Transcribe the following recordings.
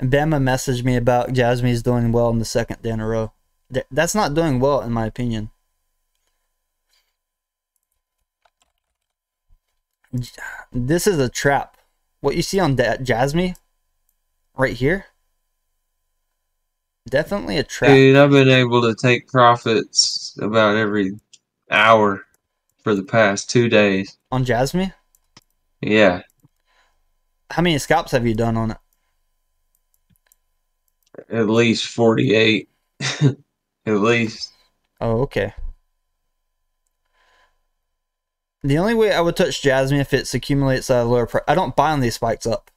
And Bama messaged me about Jasmy's doing well in the second day in a row. That's not doing well, in my opinion. This is a trap. What you see on Jasmy, right here, definitely a trap. Dude, I've been able to take profits about every hour for the past two days. On Jasmine? Yeah, how many scalps have you done on it? At least 48. at least. Oh, okay. The only way I would touch Jasmy if it accumulates at a lower price. I don't buy on these spikes up.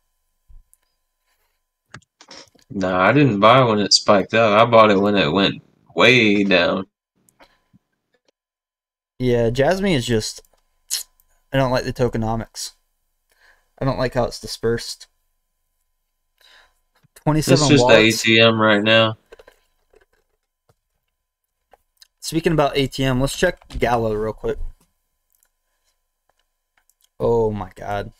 No, I didn't buy when it spiked up. I bought it when it went way down. Yeah, Jasmy is just. I don't like the tokenomics. I don't like how it's dispersed. It's Twenty-seven just the. ATM right now. Speaking about ATM, let's check Gala real quick. Oh my god.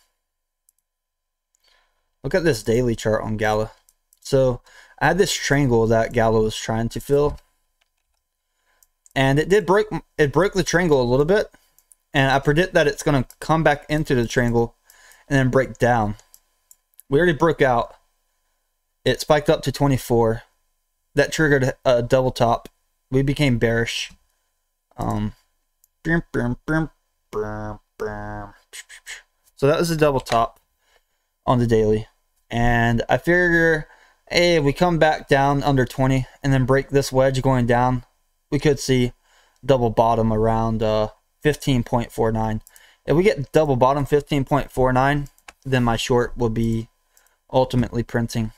Look at this daily chart on Gala. So I had this triangle that Gala was trying to fill. And it did break it broke the triangle a little bit. And I predict that it's gonna come back into the triangle and then break down. We already broke out. It spiked up to 24. That triggered a double top we became bearish. Um, so that was a double top on the daily, and I figure, hey, if we come back down under 20 and then break this wedge going down, we could see double bottom around uh 15.49. If we get double bottom 15.49, then my short will be ultimately printing.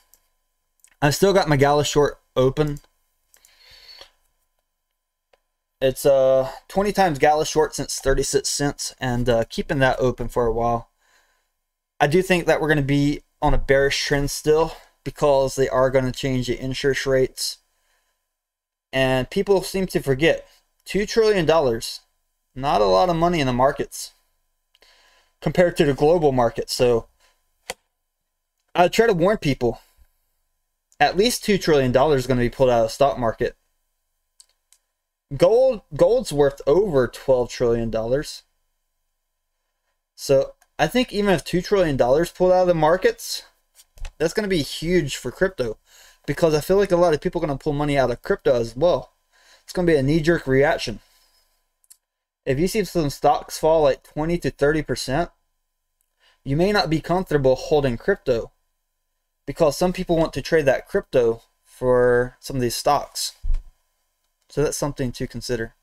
I've still got my Gala short open it's uh 20 times Gala short since 36 cents and uh, keeping that open for a while. I do think that we're going to be on a bearish trend still because they are going to change the interest rates. And people seem to forget $2 trillion, not a lot of money in the markets compared to the global market. So I try to warn people at least $2 trillion is going to be pulled out of the stock market. Gold gold's worth over 12 trillion dollars. So i think even if 2 trillion dollars pulled out of the markets that's going to be huge for crypto because i feel like a lot of people are going to pull money out of crypto as well. It's going to be a knee-jerk reaction. If you see some stocks fall like 20 to 30 percent you may not be comfortable holding crypto because some people want to trade that crypto for some of these stocks so that's something to consider.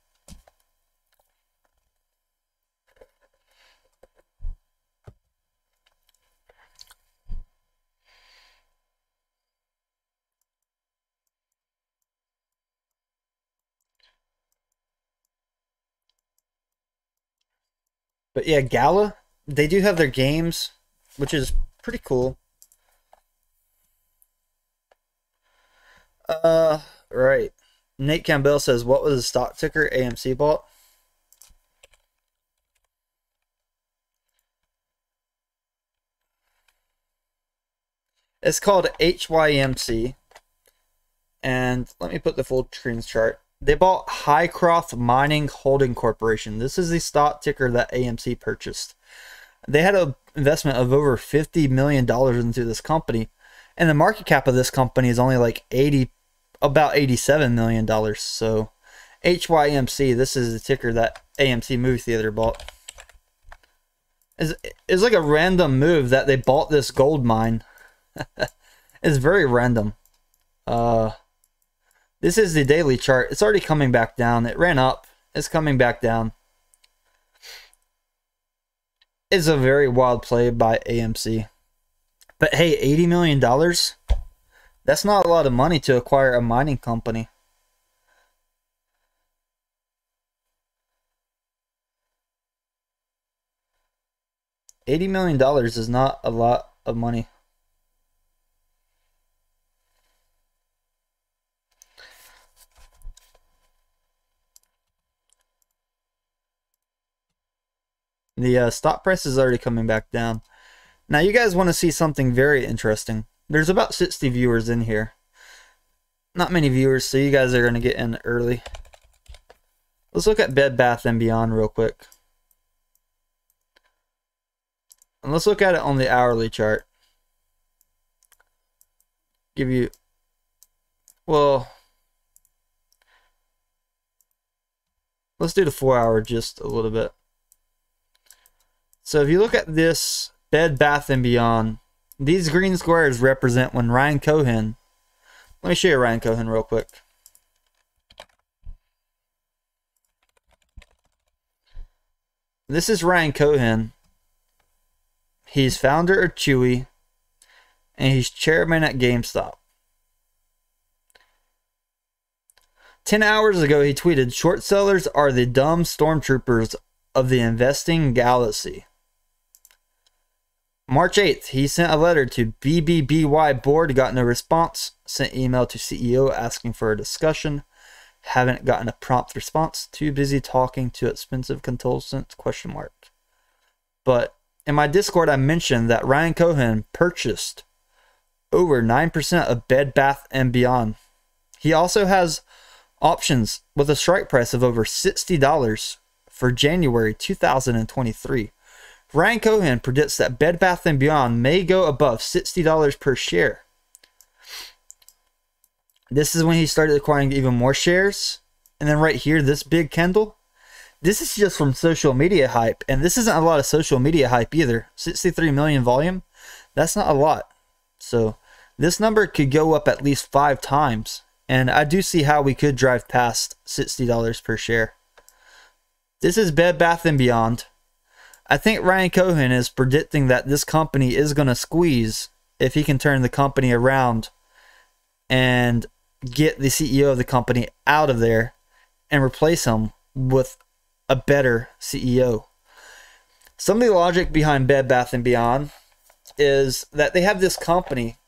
But yeah, Gala, they do have their games, which is pretty cool. Uh, right. Nate Campbell says, "What was the stock ticker AMC bought?" It's called HYMC, and let me put the full screen chart. They bought Hycroft Mining Holding Corporation. This is the stock ticker that AMC purchased. They had an investment of over fifty million dollars into this company, and the market cap of this company is only like eighty about $87 million. So HYMC, this is the ticker that AMC movie theater bought. It's, it's like a random move that they bought this gold mine. it's very random. Uh, this is the daily chart. It's already coming back down. It ran up. It's coming back down. It's a very wild play by AMC. But hey, $80 million? That's not a lot of money to acquire a mining company. $80 million is not a lot of money. The uh, stock price is already coming back down. Now, you guys want to see something very interesting. There's about 60 viewers in here. Not many viewers, so you guys are going to get in early. Let's look at Bed Bath & Beyond real quick. And let's look at it on the hourly chart. Give you, well, let's do the four hour just a little bit. So if you look at this Bed Bath & Beyond, these green squares represent when Ryan Cohen, let me show you Ryan Cohen real quick. This is Ryan Cohen. He's founder of Chewy, and he's chairman at GameStop. 10 hours ago, he tweeted Short sellers are the dumb stormtroopers of the investing galaxy. March 8th, he sent a letter to BBBY board, got no response, sent email to CEO asking for a discussion. Haven't gotten a prompt response. Too busy talking to expensive consultants? Question mark. But in my Discord, I mentioned that Ryan Cohen purchased over 9% of Bed Bath and Beyond. He also has options with a strike price of over $60 for January 2023. Ryan Cohen predicts that Bed Bath & Beyond may go above $60 per share. This is when he started acquiring even more shares. And then right here, this big candle, this is just from social media hype. And this isn't a lot of social media hype either. 63 million volume, that's not a lot. So this number could go up at least five times. And I do see how we could drive past $60 per share. This is Bed Bath & Beyond. I think Ryan Cohen is predicting that this company is going to squeeze if he can turn the company around and get the CEO of the company out of there and replace him with a better CEO. Some of the logic behind Bed Bath and Beyond is that they have this company.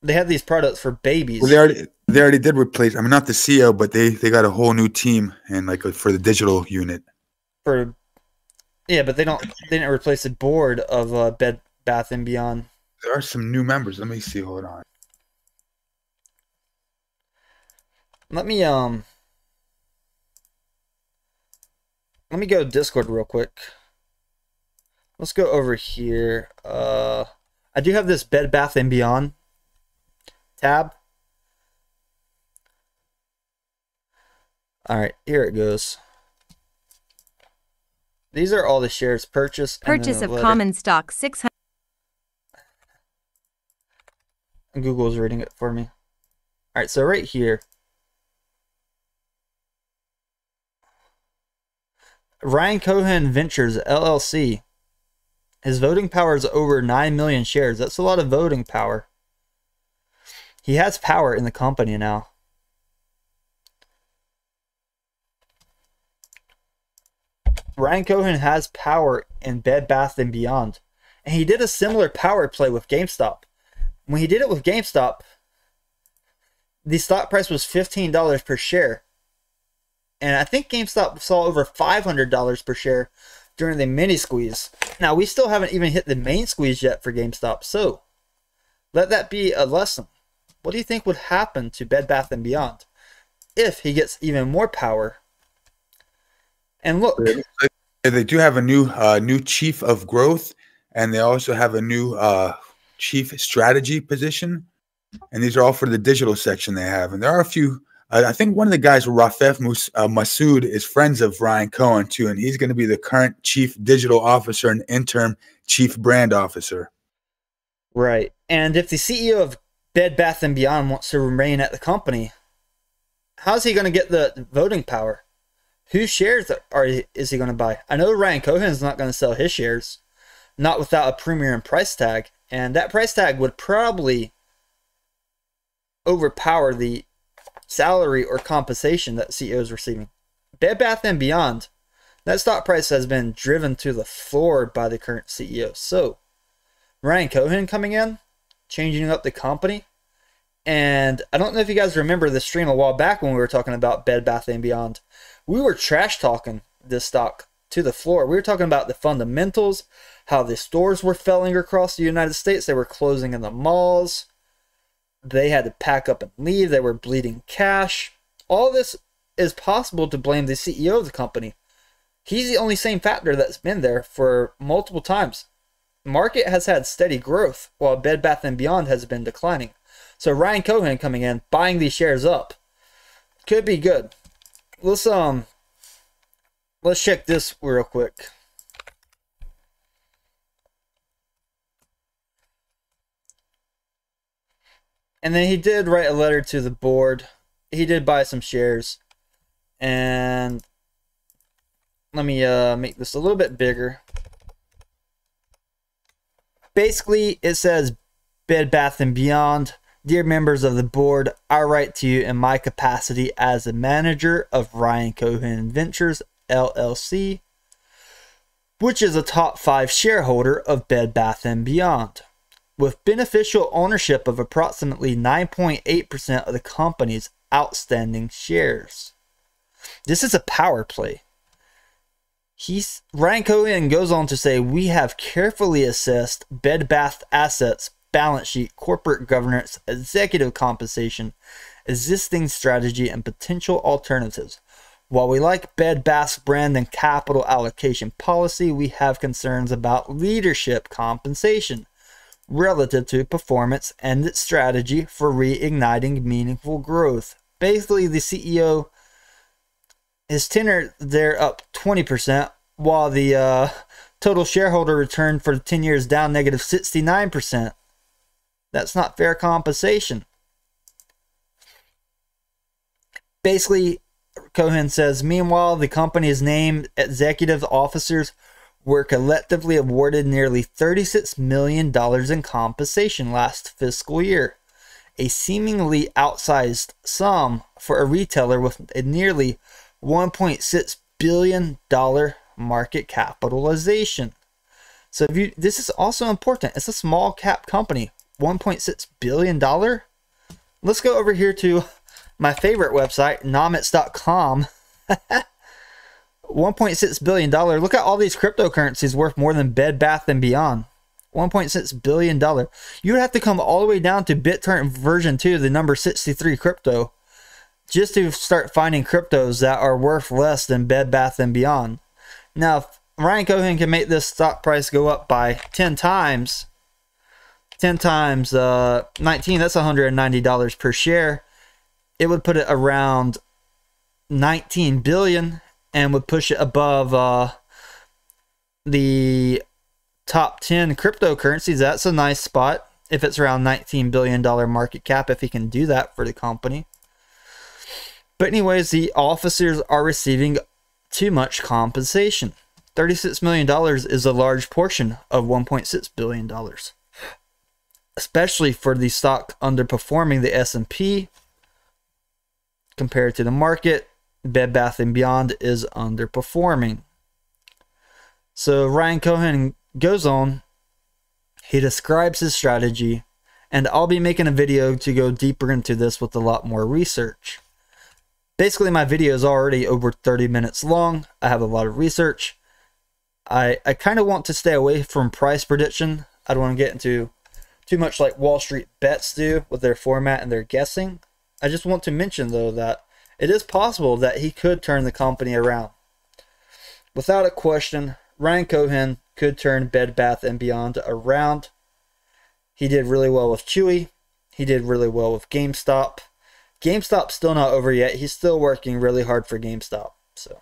They have these products for babies. Well, they already they already did replace. I mean, not the CEO, but they they got a whole new team and like for the digital unit. For yeah, but they don't. They didn't replace the board of uh, Bed Bath and Beyond. There are some new members. Let me see. Hold on. Let me um. Let me go Discord real quick. Let's go over here. Uh, I do have this Bed Bath and Beyond tab. All right, here it goes. These are all the shares purchased. Purchase of common stock 600. Google's reading it for me. All right, so right here. Ryan Cohen Ventures LLC. His voting power is over 9 million shares. That's a lot of voting power. He has power in the company now. Ryan Cohen has power in Bed Bath and Beyond. And he did a similar power play with GameStop. When he did it with GameStop, the stock price was $15 per share. And I think GameStop saw over $500 per share during the mini squeeze. Now, we still haven't even hit the main squeeze yet for GameStop. So, let that be a lesson. What do you think would happen to Bed Bath and Beyond if he gets even more power and look, they do have a new uh, new chief of growth, and they also have a new uh, chief strategy position. And these are all for the digital section they have. And there are a few. Uh, I think one of the guys, Rafeh Mus- uh, Masood, is friends of Ryan Cohen too, and he's going to be the current chief digital officer and interim chief brand officer. Right. And if the CEO of Bed Bath and Beyond wants to remain at the company, how's he going to get the voting power? Whose shares are is he going to buy? I know Ryan Cohen is not going to sell his shares, not without a premium and price tag, and that price tag would probably overpower the salary or compensation that CEO is receiving. Bed Bath and Beyond, that stock price has been driven to the floor by the current CEO. So, Ryan Cohen coming in, changing up the company, and I don't know if you guys remember the stream a while back when we were talking about Bed Bath and Beyond we were trash talking this stock to the floor. We were talking about the fundamentals, how the stores were failing across the United States. They were closing in the malls. They had to pack up and leave. They were bleeding cash. All this is possible to blame the CEO of the company. He's the only same factor that's been there for multiple times. Market has had steady growth while Bed Bath & Beyond has been declining. So Ryan Cohen coming in, buying these shares up, could be good. Let's um, let's check this real quick. And then he did write a letter to the board. He did buy some shares. And let me uh, make this a little bit bigger. Basically, it says Bed Bath & Beyond. Dear members of the board, I write to you in my capacity as the manager of Ryan Cohen Ventures LLC, which is a top five shareholder of Bed Bath & Beyond with beneficial ownership of approximately 9.8% of the company's outstanding shares. This is a power play. He's Ryan Cohen goes on to say we have carefully assessed Bed Bath assets, balance sheet, corporate governance, executive compensation, existing strategy, and potential alternatives. While we like Bed Bath's brand and capital allocation policy, we have concerns about leadership compensation relative to performance and its strategy for reigniting meaningful growth. Basically, the CEO, his tenor there up 20%, while the uh, total shareholder return for the 10 years down negative 69%. That's not fair compensation. Basically, Cohen says, meanwhile, the company's named executive officers were collectively awarded nearly $36 million in compensation last fiscal year, a seemingly outsized sum for a retailer with a nearly $1.6 billion market capitalization. So you, this is also important. It's a small cap company, $1.6 billion. Let's go over here to my favorite website, Nomics.com. $1.6 billion. Look at all these cryptocurrencies worth more than Bed Bath and Beyond. $1.6 billion. You would have to come all the way down to BitTorrent version 2, the number 63 crypto, just to start finding cryptos that are worth less than Bed Bath and Beyond. Now, if Ryan Cohen can make this stock price go up by 10 times, 10 times uh, 19, that's $190 per share. It would put it around 19 billion and would push it above uh, the top 10 cryptocurrencies. That's a nice spot if it's around $19 billion market cap, if he can do that for the company. But, anyways, the officers are receiving too much compensation. $36 million is a large portion of $1.6 billion, especially for the stock underperforming the S&P compared to the market Bed Bath & Beyond is underperforming. So Ryan Cohen goes on, he describes his strategy, and I'll be making a video to go deeper into this with a lot more research. Basically, my video is already over 30 minutes long. I have a lot of research. I, I kind of want to stay away from price prediction. I don't want to get into too much like Wall Street bets do with their format and their guessing. I just want to mention, though, that it is possible that he could turn the company around. Without a question, Ryan Cohen could turn Bed Bath and Beyond around. He did really well with Chewy. He did really well with GameStop. GameStop's still not over yet. He's still working really hard for GameStop. So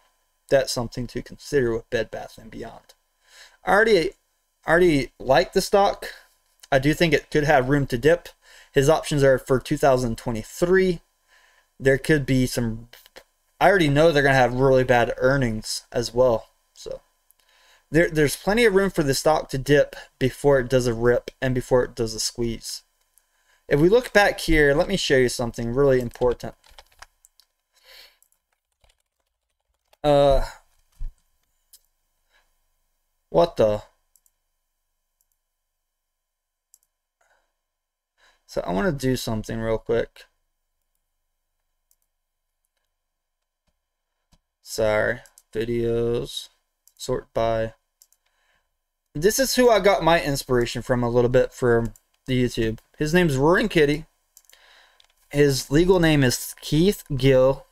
that's something to consider with Bed Bath and Beyond. I already already like the stock. I do think it could have room to dip. His options are for 2023 there could be some. I already know they're going to have really bad earnings as well. So there, there's plenty of room for the stock to dip before it does a rip and before it does a squeeze. If we look back here, let me show you something really important. Uh, what the? So I want to do something real quick. Sorry. Videos. sort by. This is who I got my inspiration from a little bit for the YouTube. His name's Roaring Kitty. His legal name is Keith Gill.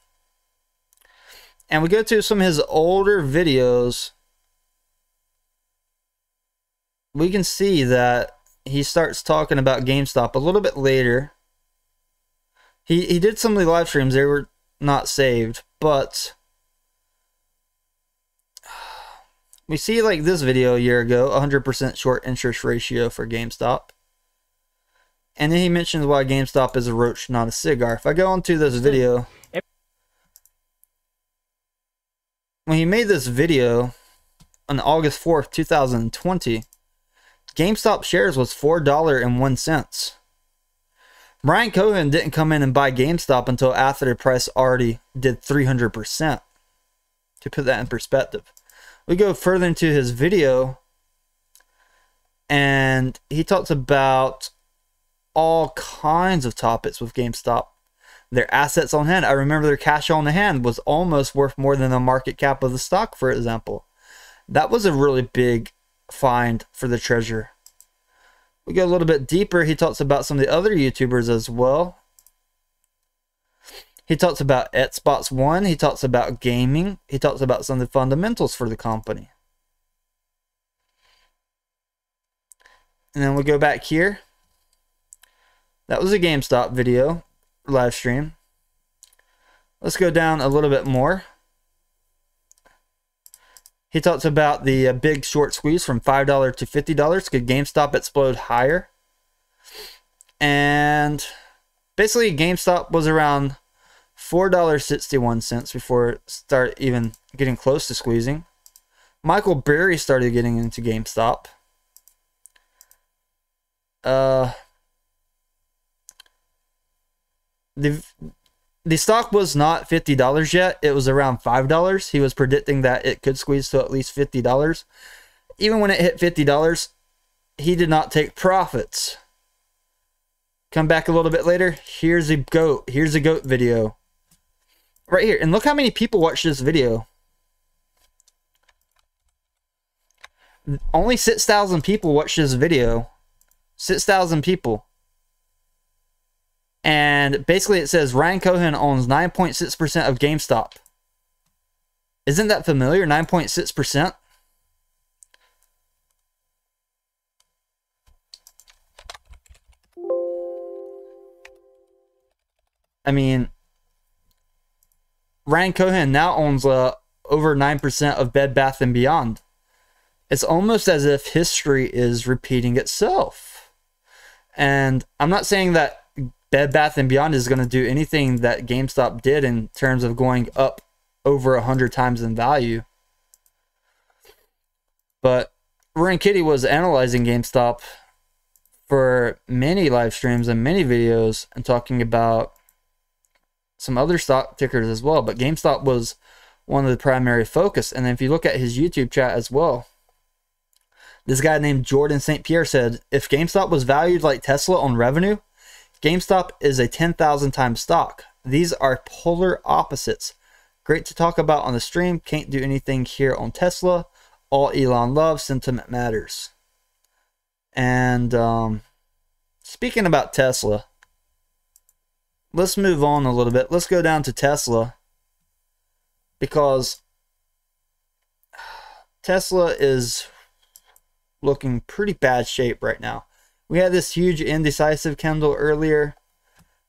And we go to some of his older videos. We can see that he starts talking about GameStop a little bit later. He he did some of the live streams, they were not saved, but we see like this video a year ago, 100% short interest ratio for GameStop. And then he mentions why GameStop is a roach, not a cigar. If I go into this video, when he made this video on August 4th, 2020, GameStop shares was $4.01. Ryan Cohen didn't come in and buy GameStop until after the price already did 300%. To put that in perspective, we go further into his video and he talks about all kinds of topics with GameStop. Their assets on hand. I remember their cash on the hand was almost worth more than the market cap of the stock, for example. That was a really big find for the treasure. We go a little bit deeper. He talks about some of the other YouTubers as well. He talks about Xbox One. He talks about gaming. He talks about some of the fundamentals for the company. And then we go back here. That was a GameStop video, live stream. Let's go down a little bit more. He talks about the uh, big short squeeze from $5 to $50. Could GameStop explode higher? And basically, GameStop was around $4.61 before it started even getting close to squeezing. Michael Burry started getting into GameStop. Uh, the the stock was not $50 yet. It was around $5. He was predicting that it could squeeze to at least $50. Even when it hit $50, he did not take profits. Come back a little bit later. Here's a goat. Here's a goat video. Right here. And look how many people watch this video. Only 6,000 people watch this video. 6,000 people. And basically, it says Ryan Cohen owns 9.6% of GameStop. Isn't that familiar? 9.6%? I mean, Ryan Cohen now owns uh, over 9% of Bed Bath and Beyond. It's almost as if history is repeating itself. And I'm not saying that Bed Bath and Beyond is going to do anything that GameStop did in terms of going up over a hundred times in value. But Roaring Kitty was analyzing GameStop for many live streams and many videos and talking about some other stock tickers as well. But GameStop was one of the primary focus. And if you look at his YouTube chat as well, this guy named Jordan St. Pierre said if GameStop was valued like Tesla on revenue, GameStop is a 10,000 times stock. These are polar opposites. Great to talk about on the stream. Can't do anything here on Tesla. All Elon loves, sentiment matters. And um, speaking about Tesla, let's move on a little bit. Let's go down to Tesla because Tesla is looking pretty bad shape right now. We had this huge indecisive candle earlier.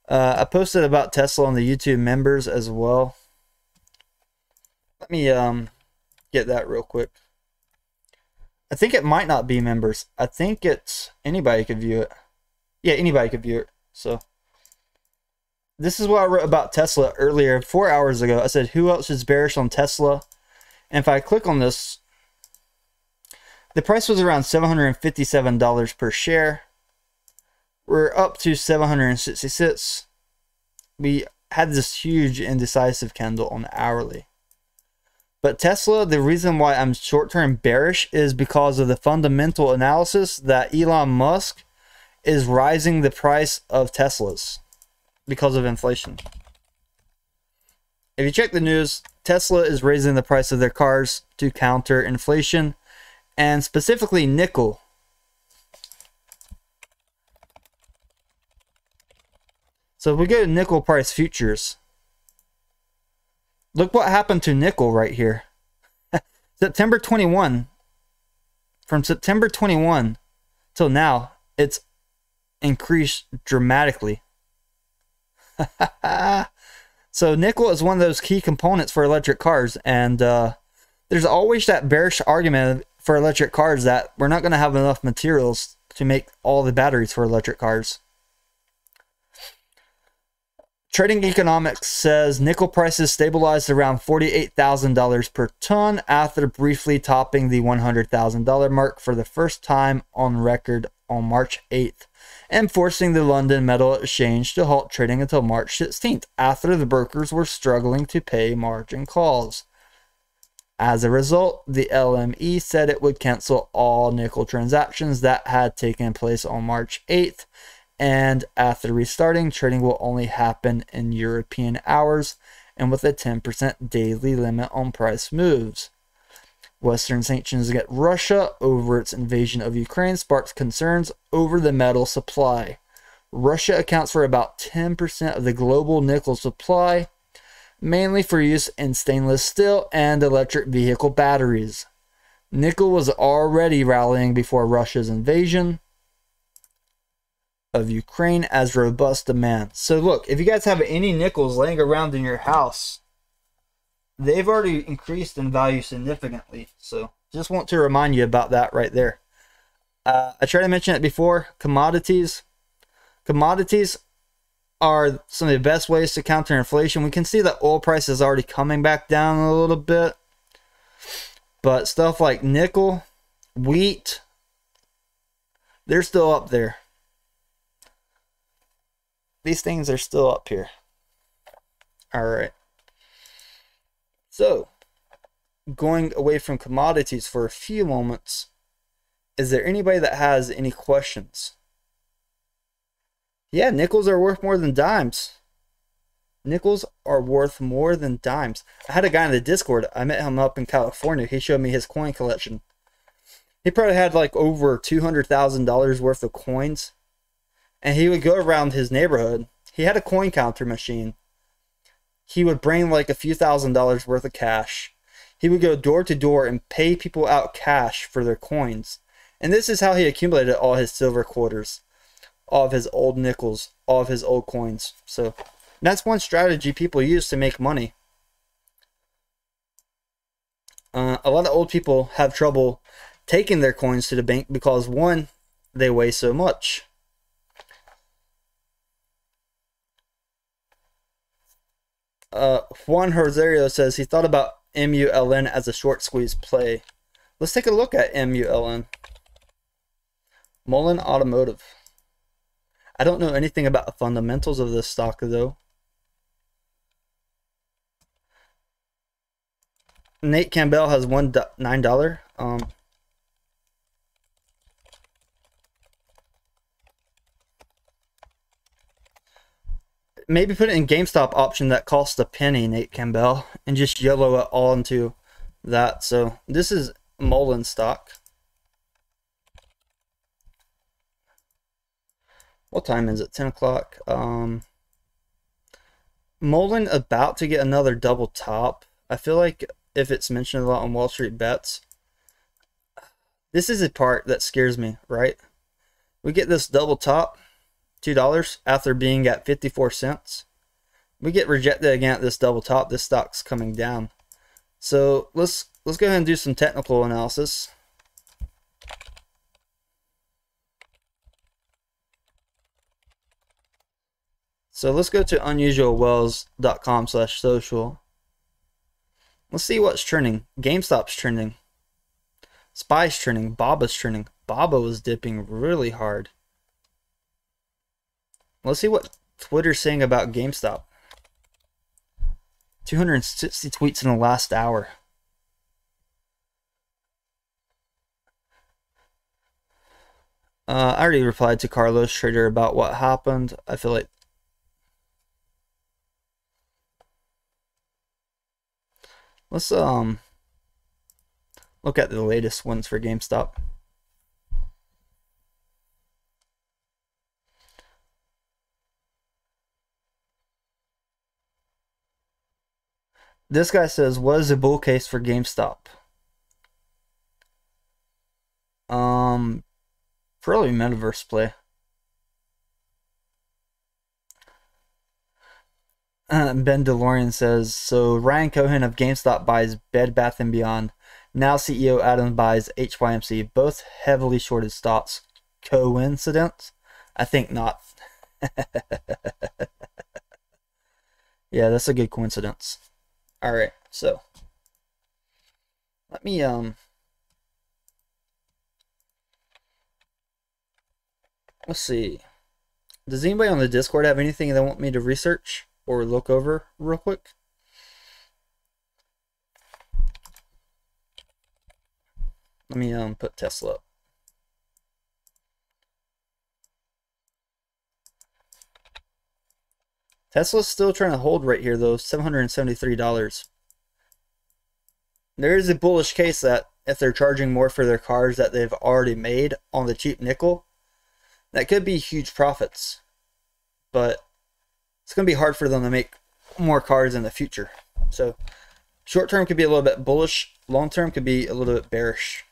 Uh, I posted about Tesla on the YouTube members as well. Let me um, get that real quick. I think it might not be members. I think it's anybody could view it. Yeah, anybody could view it. So this is what I wrote about Tesla earlier, four hours ago. I said, who else is bearish on Tesla? And if I click on this, the price was around $757 per share. We're up to 766. We had this huge indecisive candle on hourly. But Tesla, the reason why I'm short term bearish is because of the fundamental analysis that Elon Musk is rising the price of Teslas because of inflation. if you check the news, Tesla is raising the price of their cars to counter inflation, and specifically nickel. So if we go to nickel price futures, look what happened to nickel right here. September 21, from September 21 till now, it's increased dramatically. so nickel is one of those key components for electric cars, and uh, there's always that bearish argument for electric cars that we're not going to have enough materials to make all the batteries for electric cars. Trading Economics says nickel prices stabilized around $48,000 per ton after briefly topping the $100,000 mark for the first time on record on March 8th and forcing the London Metal Exchange to halt trading until March 16th after the brokers were struggling to pay margin calls. As a result, the LME said it would cancel all nickel transactions that had taken place on March 8th and after restarting, trading will only happen in European hours and with a 10% daily limit on price moves. Western sanctions against Russia over its invasion of Ukraine sparks concerns over the metal supply. Russia accounts for about 10% of the global nickel supply, mainly for use in stainless steel and electric vehicle batteries. Nickel was already rallying before Russia's invasion of Ukraine as robust demand. So look, if you guys have any nickels laying around in your house, they've already increased in value significantly. So just want to remind you about that right there. Uh, I tried to mention it before. Commodities, commodities are some of the best ways to counter inflation. We can see that oil price is already coming back down a little bit, but stuff like nickel, wheat, they're still up there these things are still up here. All right. So, going away from commodities for a few moments, is there anybody that has any questions? Yeah, nickels are worth more than dimes. Nickels are worth more than dimes. I had a guy in the Discord. I met him up in California. He showed me his coin collection. He probably had like over $200,000 worth of coins and he would go around his neighborhood. He had a coin counter machine. He would bring like a few thousand dollars worth of cash. He would go door to door and pay people out cash for their coins. And this is how he accumulated all his silver quarters, all of his old nickels, all of his old coins. So that's one strategy people use to make money. Uh, a lot of old people have trouble taking their coins to the bank because one, they weigh so much. Uh, Juan Rosario says he thought about MULN as a short squeeze play. Let's take a look at MULN. Mullen Automotive. I don't know anything about the fundamentals of this stock though. Nate Campbell has one nine dollar. Um, maybe put it in GameStop option that costs a penny, Nate Campbell, and just yellow it all into that. So this is Mullen stock. What time is it? 10 o'clock. Um, Mullen about to get another double top. I feel like if it's mentioned a lot on Wall Street Bets, this is a part that scares me, right? We get this double top $2 after being at 54 cents. We get rejected again at this double top. This stock's coming down. So let's let's go ahead and do some technical analysis. So let's go to unusualwhales.com slash social. Let's see what's trending. GameStop's trending. SPY's trending. BABA's trending. BABA was dipping really hard. Let's see what Twitter's saying about GameStop. 260 tweets in the last hour. Uh, I already replied to Carlos Trader about what happened. I feel like Let's um look at the latest ones for GameStop. This guy says, "What is a bull case for GameStop?" Um, probably metaverse play. Ben DeLorean says, "So Ryan Cohen of GameStop buys Bed Bath and Beyond. Now CEO Adam buys HYMC. Both heavily shorted stocks. Coincidence? I think not. yeah, that's a good coincidence." All right, so let me um let's see. Does anybody on the Discord have anything they want me to research or look over real quick? Let me um put Tesla up. Tesla's still trying to hold right here though, $773. There is a bullish case that if they're charging more for their cars that they've already made on the cheap nickel, that could be huge profits. But it's going to be hard for them to make more cars in the future. So short term could be a little bit bullish, long term could be a little bit bearish.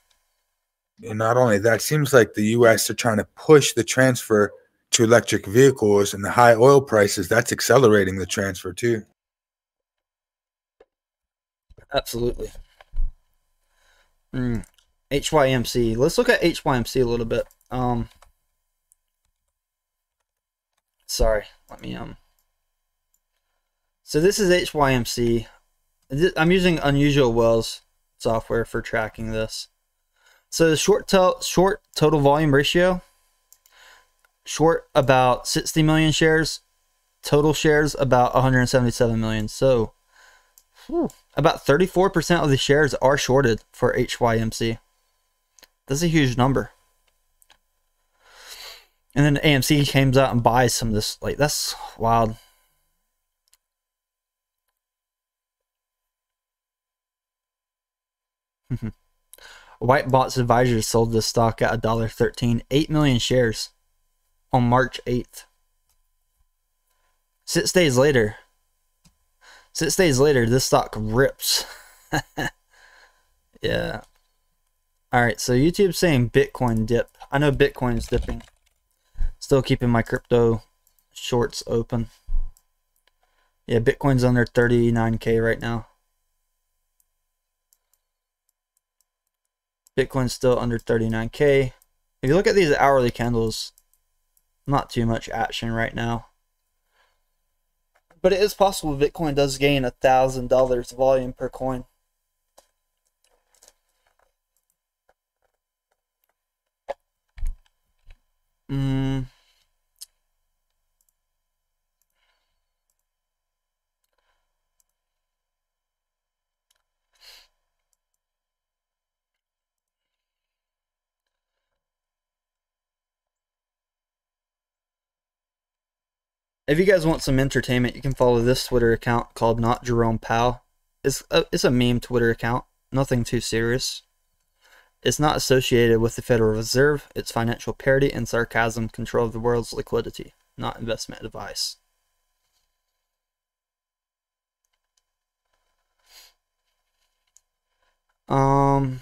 And not only that, it seems like the US are trying to push the transfer to electric vehicles and the high oil prices, that's accelerating the transfer too. Absolutely. Mm. HYMC. Let's look at HYMC a little bit. Um Sorry, let me um So this is HYMC. I'm using Unusual Whales software for tracking this. So the short tel- short total volume ratio short about 60 million shares, total shares about 177 million. So whew, about 34% of the shares are shorted for HYMC. That's a huge number. And then AMC comes out and buys some of this. Like, that's wild. White Box Advisors sold this stock at $1.13, 8 million shares on March 8th. Six days later, six days later, this stock rips. yeah. All right, so YouTube's saying Bitcoin dip. I know Bitcoin's dipping. Still keeping my crypto shorts open. Yeah, Bitcoin's under 39k right now. Bitcoin's still under 39k. If you look at these hourly candles, not too much action right now. But it is possible Bitcoin does gain a thousand dollars volume per coin. Mm. If you guys want some entertainment, you can follow this Twitter account called Not Jerome Powell. It's a, it's a meme Twitter account, nothing too serious. It's not associated with the Federal Reserve. Its financial parity and sarcasm control of the world's liquidity, not investment advice. Um,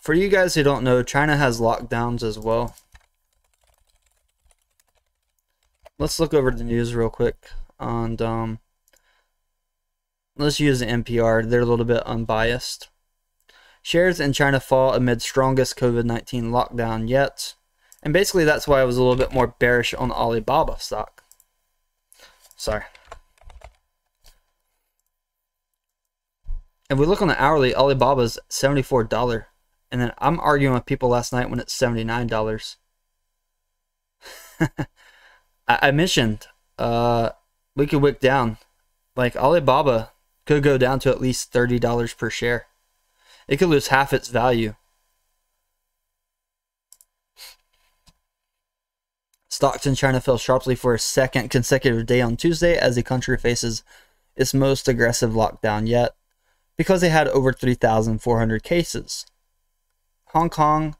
for you guys who don't know, China has lockdowns as well. Let's look over the news real quick and um, let's use the NPR. They're a little bit unbiased. Shares in China fall amid strongest COVID-19 lockdown yet. And basically that's why I was a little bit more bearish on Alibaba stock. Sorry. If we look on the hourly, Alibaba's $74. And then I'm arguing with people last night when it's $79. I, mentioned uh, we could wick down. Like Alibaba could go down to at least thirty dollars per share. It could lose half its value. Stocks in China fell sharply for a second consecutive day on Tuesday as the country faces its most aggressive lockdown yet. because they had over 3,400 cases. Hong Kong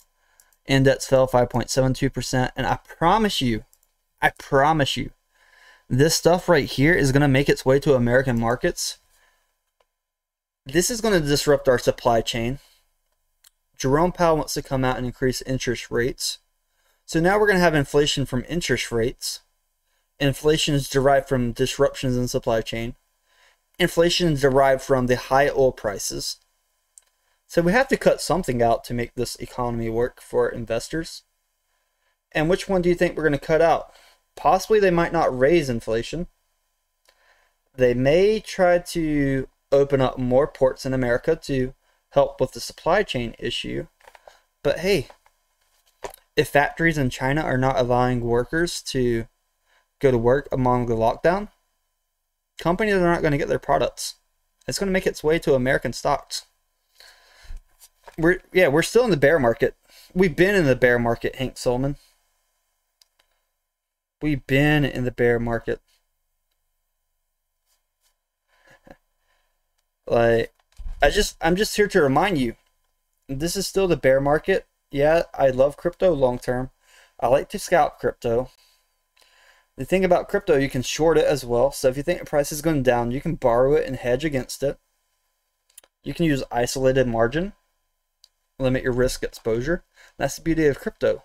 index fell 5.72%. And I promise you, I promise you, this stuff right here is going to make its way to American markets. This is going to disrupt our supply chain. Jerome Powell wants to come out and increase interest rates. So now we're going to have inflation from interest rates. Inflation is derived from disruptions in supply chain. Inflation is derived from the high oil prices. So we have to cut something out to make this economy work for investors. And which one do you think we're going to cut out? Possibly they might not raise inflation. They may try to open up more ports in America to help with the supply chain issue. But hey, if factories in China are not allowing workers to go to work among the lockdown, companies are not going to get their products. It's going to make its way to American stocks we're yeah, we're still in the bear market. We've been in the bear market, Hank Solomon. We've been in the bear market. like I just I'm just here to remind you. This is still the bear market. Yeah, I love crypto long term. I like to scalp crypto. The thing about crypto, you can short it as well. So if you think the price is going down, you can borrow it and hedge against it. You can use isolated margin limit your risk exposure. That's the beauty of crypto.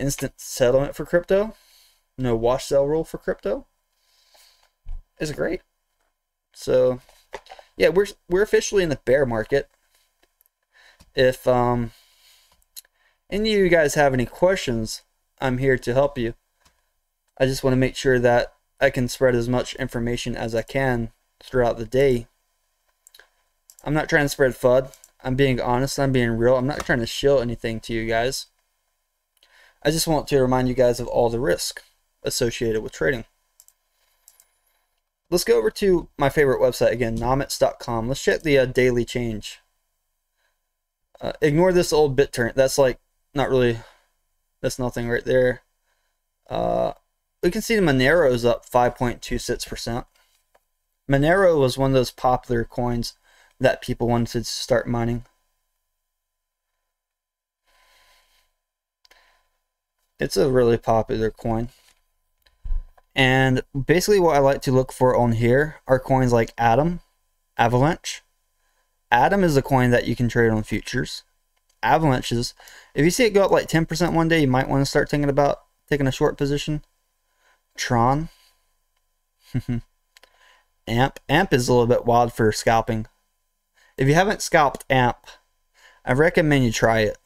Instant settlement for crypto, no wash sale rule for crypto is great. So, yeah, we're we're officially in the bear market. If um any of you guys have any questions, I'm here to help you. I just want to make sure that I can spread as much information as I can throughout the day. I'm not trying to spread FUD. I'm being honest, I'm being real. I'm not trying to shill anything to you guys. I just want to remind you guys of all the risk associated with trading. Let's go over to my favorite website again, Nomics.com. Let's check the uh, daily change. Uh, ignore this old bit turn. That's like not really, that's nothing right there. Uh, we can see the Monero is up 5.26%. Monero was one of those popular coins that people wanted to start mining. It's a really popular coin. And basically what I like to look for on here are coins like Atom, Avalanche. Atom is a coin that you can trade on futures. Avalanche is, if you see it go up like 10% one day, you might want to start thinking about taking a short position. Tron. Amp. Amp is a little bit wild for scalping. If you haven't scalped AMP, I recommend you try it.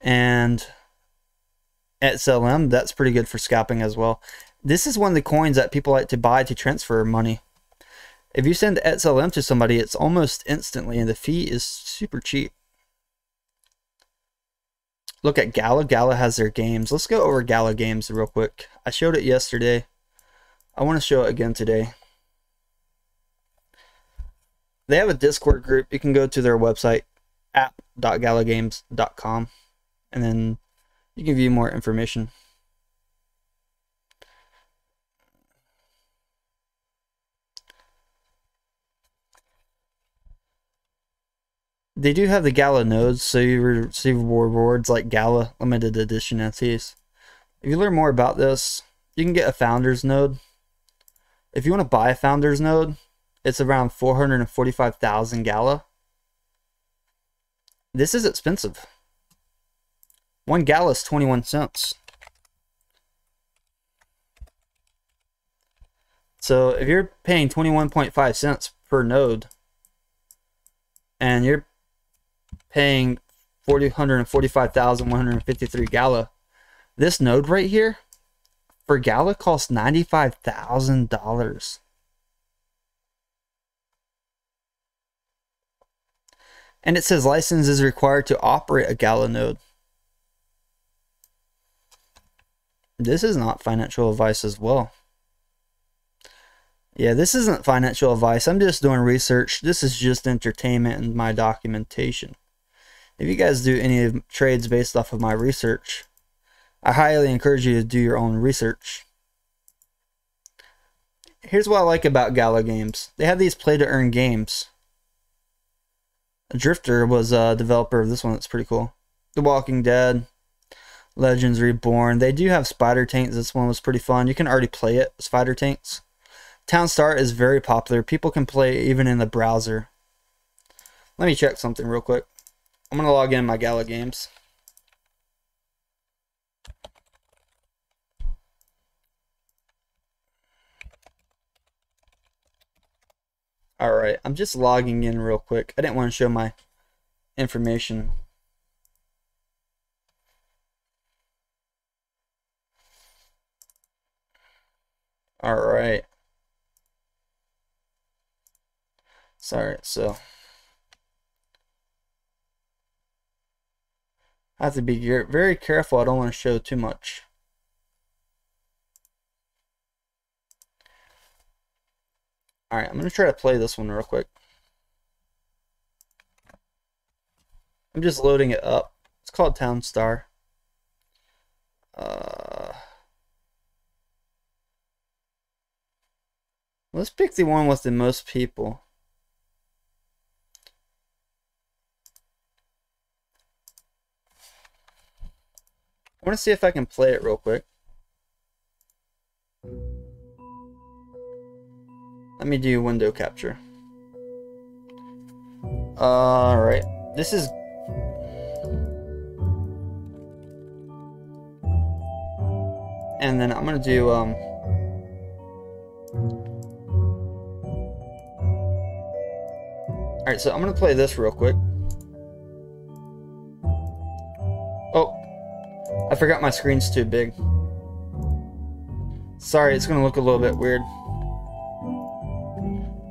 And XLM, that's pretty good for scalping as well. This is one of the coins that people like to buy to transfer money. If you send XLM to somebody, it's almost instantly, and the fee is super cheap. Look at Gala. Gala has their games. Let's go over Gala games real quick. I showed it yesterday. I want to show it again today. They have a Discord group. You can go to their website, app.galagames.com, and then you can view more information. They do have the Gala nodes, so you receive rewards like Gala limited edition NFTs. If you learn more about this, you can get a founders node. If you want to buy a founders node, it's around 445,000 Gala. This is expensive. One Gala is 21 cents. So if you're paying 21.5 cents per node and you're paying 445,153 Gala, this node right here for Gala costs $95,000. and it says license is required to operate a Gala node. This is not financial advice as well. Yeah, this isn't financial advice. I'm just doing research. This is just entertainment and my documentation. If you guys do any trades based off of my research, I highly encourage you to do your own research. here's what I like about Gala games. They have these play to earn games. Drifter was a developer of this one that's pretty cool. The Walking Dead, Legends Reborn. They do have spider tanks. This one was pretty fun. You can already play it, spider tanks. Town Star is very popular. People can play even in the browser. Let me check something real quick. I'm going to log in my Gala games. Alright, I'm just logging in real quick. I didn't want to show my information. Alright. Sorry, so I have to be very careful. I don't want to show too much. Alright, I'm going to try to play this one real quick. I'm just loading it up. It's called Town Star. Uh, let's pick the one with the most people. I want to see if I can play it real quick. Let me do window capture. Alright. This is... And then I'm gonna do, um... Alright, so I'm gonna play this real quick. Oh. I forgot my screen's too big. Sorry, it's gonna look a little bit weird.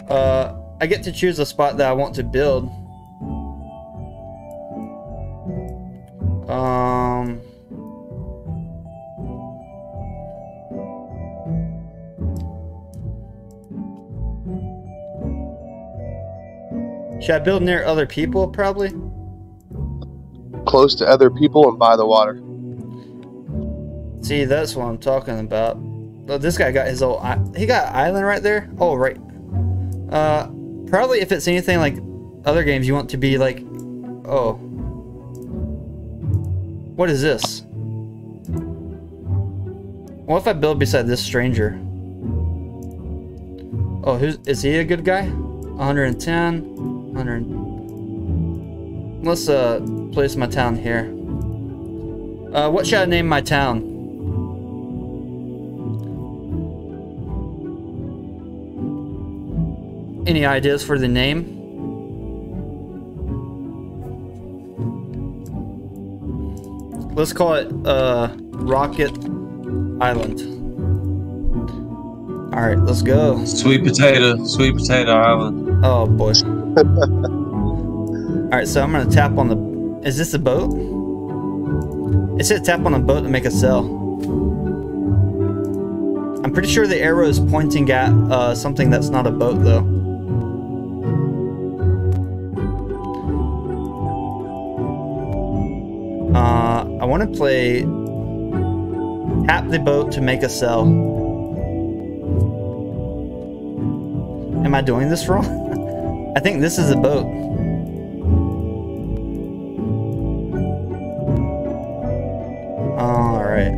Uh, I get to choose a spot that I want to build. Should I build near other people, probably? Close to other people and by the water. See, that's what I'm talking about. Oh, this guy got his old... He got island right there? Oh, right. Uh, probably if it's anything like other games, you want to be like, oh, what is this? What if I build beside this stranger? Oh, who's is he a good guy? 110, 100. Let's uh place my town here. Uh, what should I name my town? Any ideas for the name? Let's call it uh, Rocket Island. All right, let's go. Sweet potato, sweet potato island. Oh boy. All right, so I'm gonna tap on the. Is this a boat? It says tap on a boat to make a sell. I'm pretty sure the arrow is pointing at uh, something that's not a boat though. Uh, I want to play tap the boat to make a sell. Am I doing this wrong? I think this is a boat. Alright.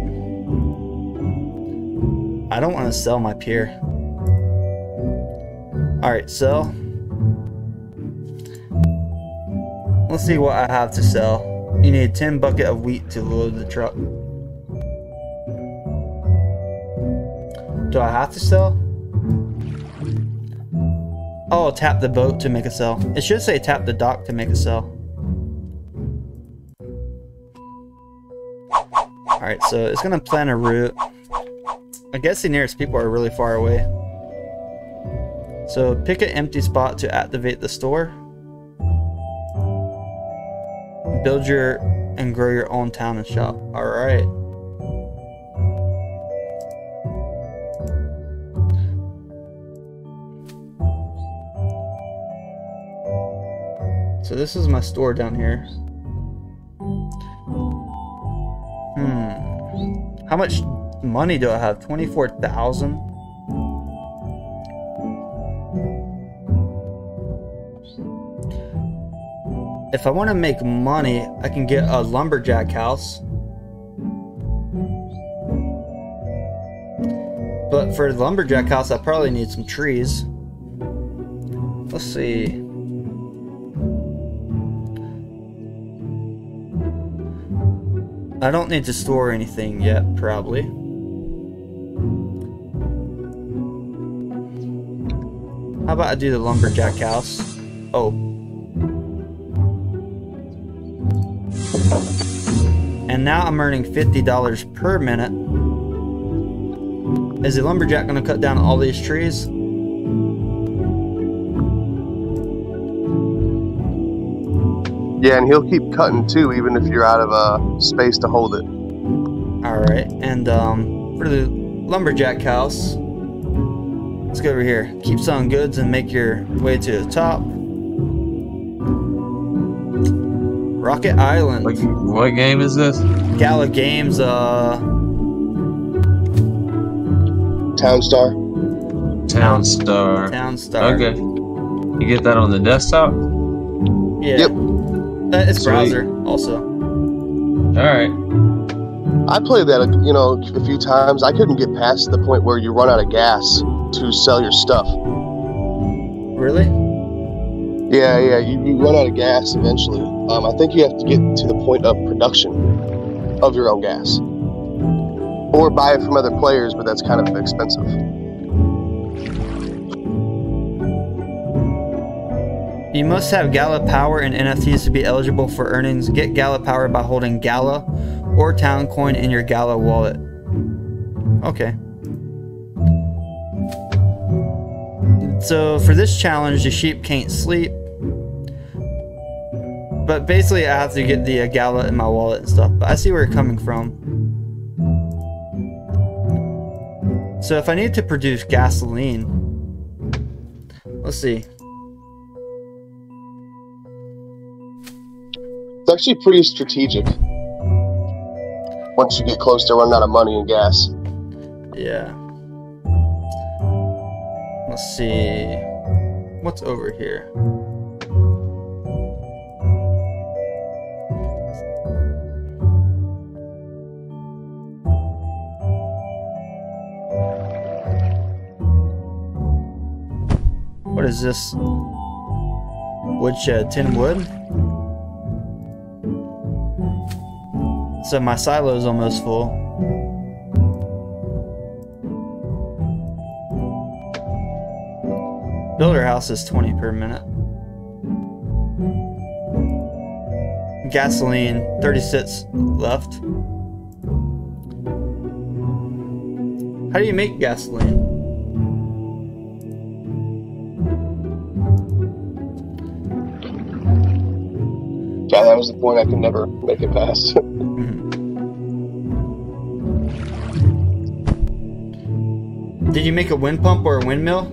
I don't want to sell my pier. Alright, sell. Let's see what I have to sell. You need 10 bucket of wheat to load the truck. Do I have to sell? Oh, tap the boat to make a sell. It should say tap the dock to make a sell. Alright, so it's gonna plan a route. I guess the nearest people are really far away. So pick an empty spot to activate the store. Build your and grow your own town and shop. Alright. So this is my store down here. Hmm. How much money do I have? 24,000? If I want to make money, I can get a lumberjack house. But for lumberjack house, I probably need some trees. Let's see. I don't need to store anything yet, probably. How about I do the lumberjack house? Oh. And now I'm earning $50 per minute. Is the lumberjack going to cut down all these trees? Yeah, and he'll keep cutting too, even if you're out of uh, space to hold it. Alright, and um, for the lumberjack house, let's go over here. Keep selling goods and make your way to the top. Rocket Island. What, what game is this? Gala Games, uh, Town Star. Town Star. Town Star. Okay. You get that on the desktop? Yeah. Yep. Uh, it's Sweet. browser also. Alright. I played that, you know, a few times. I couldn't get past the point where you run out of gas to sell your stuff. Really? Yeah, yeah, you, you run out of gas eventually. Um, I think you have to get to the point of production of your own gas, or buy it from other players, but that's kind of expensive. You must have Gala Power and NFTs to be eligible for earnings. Get Gala Power by holding Gala or Town Coin in your Gala wallet. Okay. So for this challenge, the sheep can't sleep. But basically, I have to get the uh, Gala in my wallet and stuff. But I see where you're coming from. So if I need to produce gasoline, let's see. Actually pretty strategic. Once you get close to running out of money and gas, Yeah. Let's see. What's over here? What is this? Woodshed, tin wood? So my silo is almost full. Builder house is 20 per minute. Gasoline, 36 left. How do you make gasoline? Was the point I could never make it past. Mm-hmm. Did you make a wind pump or a windmill?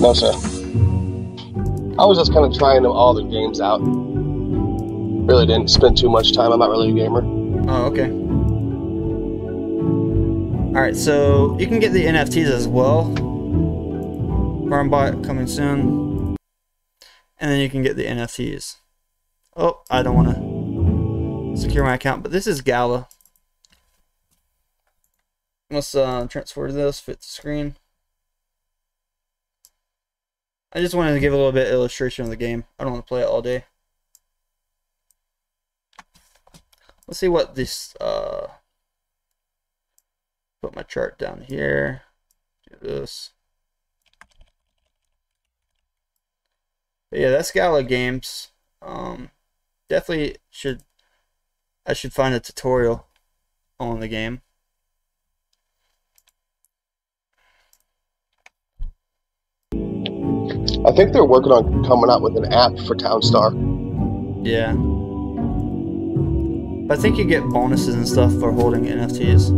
no, sir. I was just kind of trying all the games out. Really didn't spend too much time. I'm not really a gamer. Oh, okay. Alright, so you can get the NFTs as well. Farmbot coming soon. And then you can get the NFTs. Oh, I don't want to secure my account, but this is Gala. Let's uh, transfer this, fit the screen. I just wanted to give a little bit of illustration of the game. I don't want to play it all day. Let's see what this, uh, put my chart down here. Do this. But yeah, that's Gala Games. Um, definitely should, I should find a tutorial on the game. I think they're working on coming out with an app for Townstar. Yeah. I think you get bonuses and stuff for holding NFTs.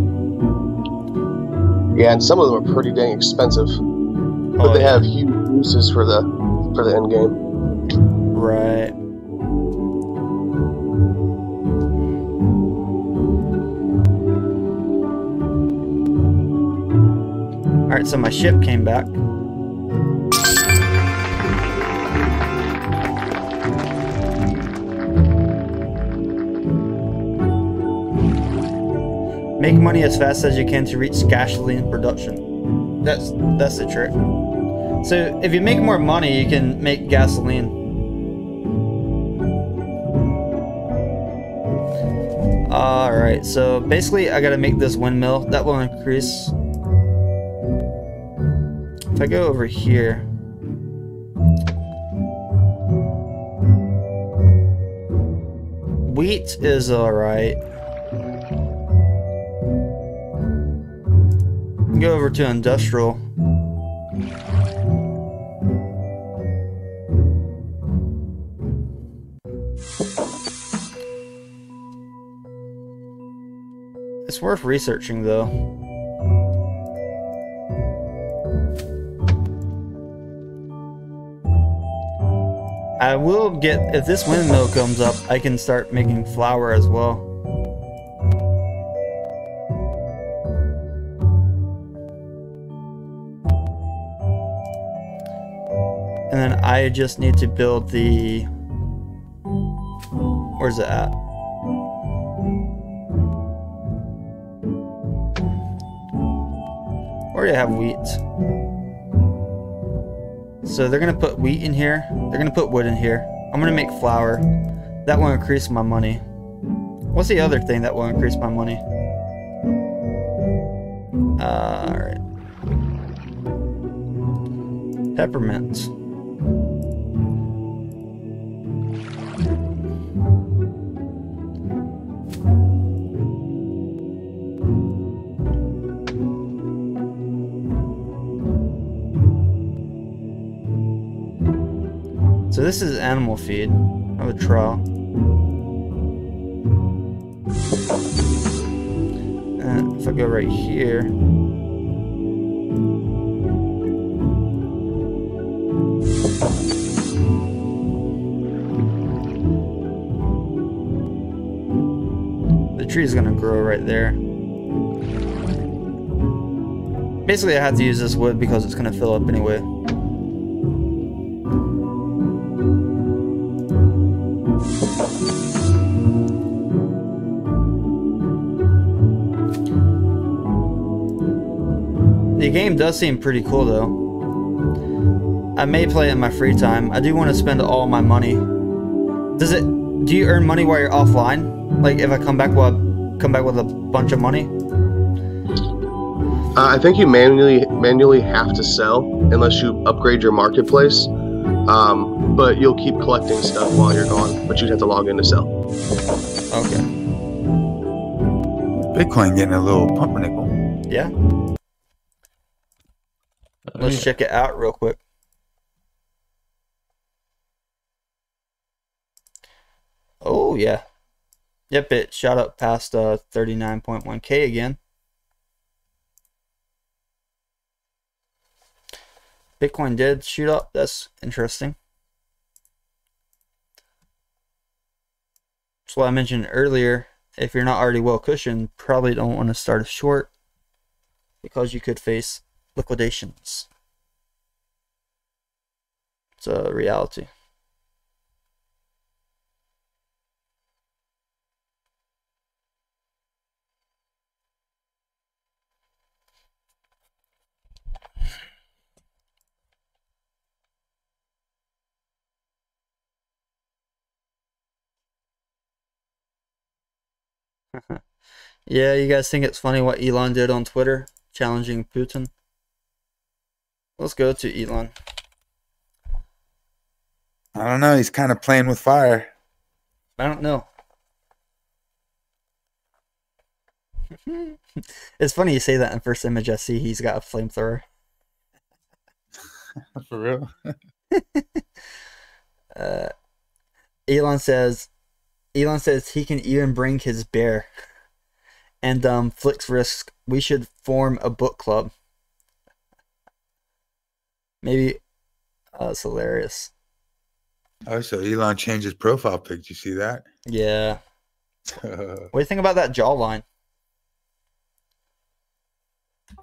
Yeah, and some of them are pretty dang expensive, but Oh, they yeah. have huge uses for the for the end game. Right. Alright, so my ship came back. Make money as fast as you can to reach gasoline production. That's that's the trick. So if you make more money, you can make gasoline. Alright, so basically I gotta make this windmill. That will increase. If I go over here. Wheat is alright. Go over to industrial. It's worth researching though. I will get, if this windmill comes up, I can start making flour as well. And then I just need to build the, where's it at? Already have wheat. So they're gonna put wheat in here. They're gonna put wood in here. I'm gonna make flour. That will increase my money. What's the other thing that will increase my money? Uh, Alright. Peppermint. So this is animal feed. I a trial. And if I go right here. The tree is gonna grow right there. Basically I have to use this wood because it's gonna fill up anyway. The game does seem pretty cool though. I may play it in my free time. I do want to spend all my money. Does it do you earn money while you're offline? Like if I come back with come back with a bunch of money? Uh, I think you manually manually have to sell unless you upgrade your marketplace. Um, but you'll keep collecting stuff while you're gone, but you'd have to log in to sell. Okay. Bitcoin getting a little pumpernickel. Yeah. Let's check it out real quick. Oh yeah. Yep, it shot up past uh 39.1k again. Bitcoin did shoot up. That's interesting. So I mentioned earlier. If you're not already well cushioned, probably don't want to start a short because you could face liquidations. It's a reality. yeah, you guys think it's funny what Elon did on Twitter, challenging Putin? Let's go to Elon. I don't know. He's kind of playing with fire. I don't know. it's funny you say that in first image I see he's got a flamethrower. For real? uh, Elon says Elon says he can even bring his bear. And um Flix Risk, we should form a book club. Maybe uh, it's hilarious. Oh, so Elon changed his profile pic. Did you see that? Yeah. what do you think about that jawline?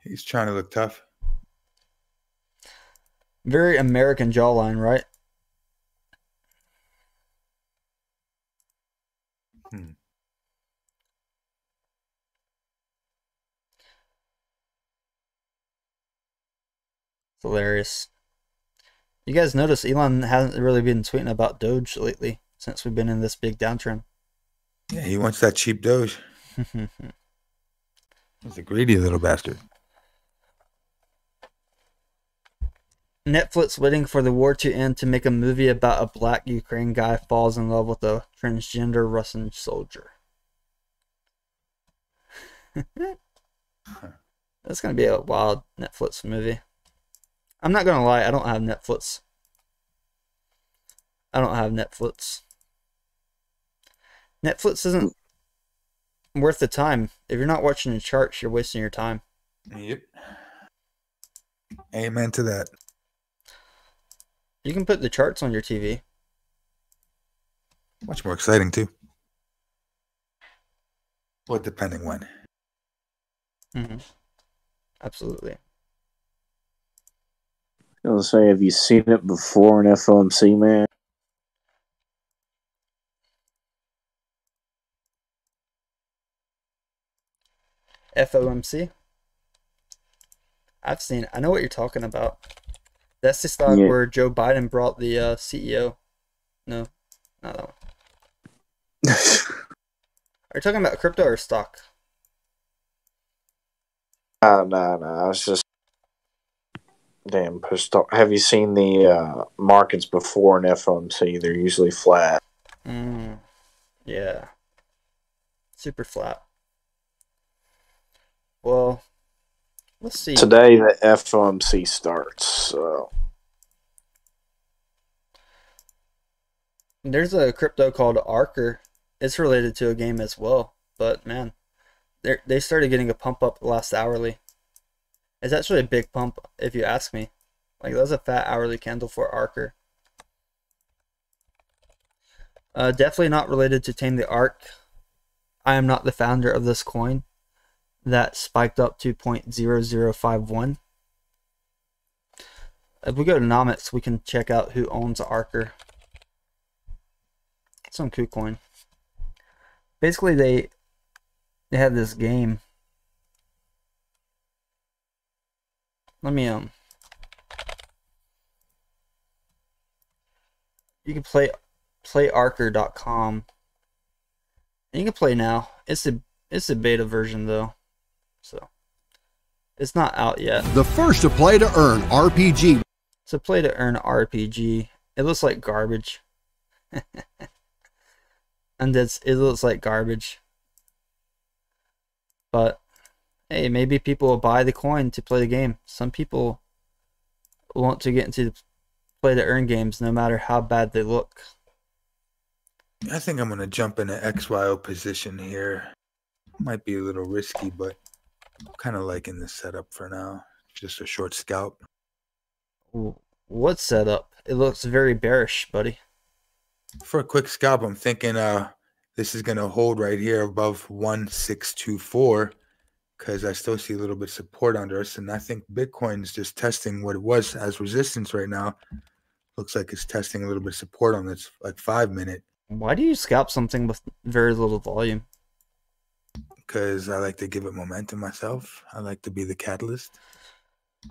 He's trying to look tough. Very American jawline, right? Hmm. Hilarious. You guys notice Elon hasn't really been tweeting about Doge lately since we've been in this big downtrend. Yeah, he wants that cheap Doge. He's a greedy little bastard. Netflix waiting for the war to end to make a movie about a black Ukraine guy falls in love with a transgender Russian soldier. That's gonna be a wild Netflix movie. I'm not gonna lie, I don't have Netflix. I don't have Netflix. Netflix isn't worth the time. If you're not watching the charts, you're wasting your time. Yep. Amen to that. You can put the charts on your TV. Much more exciting too. Well, depending when. Mm-hmm. Absolutely. I was say, have you seen it before in FOMC, man? FOMC. I've seen. It. I know what you're talking about. That's the stock Yeah. where Joe Biden brought the uh, CEO. No, not that one. Are you talking about crypto or stock? Uh, no, no, I was just damn pissed off. Have you seen the uh, markets before in FOMC? They're usually flat. Mm, yeah. Super flat. Well, let's see. Today the FOMC starts. So There's a crypto called Arker. It's related to a game as well, but man, they they started getting a pump up last hourly. It's actually a big pump, if you ask me. Like that was a fat hourly candle for Arker. Uh, definitely not related to Tame the Ark. I am not the founder of this coin. That spiked up to 0.0051. If we go to Nomics, we can check out who owns Arker some KuCoin. Basically, they they have this game. Let me um. You can play playarker.com. And you can play now. It's a it's a beta version though, so it's not out yet. The first to play to earn RPG. So play to earn RPG. It looks like garbage. and it's, it looks like garbage. But hey, maybe people will buy the coin to play the game. Some people want to get into the play the earn games no matter how bad they look. I think I'm gonna jump in an XYO position here. Might be a little risky, but I'm kind of liking this setup for now. Just a short scalp. What setup? It looks very bearish, buddy. For a quick scalp, I'm thinking uh this is gonna hold right here above one six two four because I still see a little bit of support under us, and I think Bitcoin's just testing what it was as resistance right now. Looks like it's testing a little bit of support on this like five minute Why do you scalp something with very little volume? because I like to give it momentum myself. I like to be the catalyst.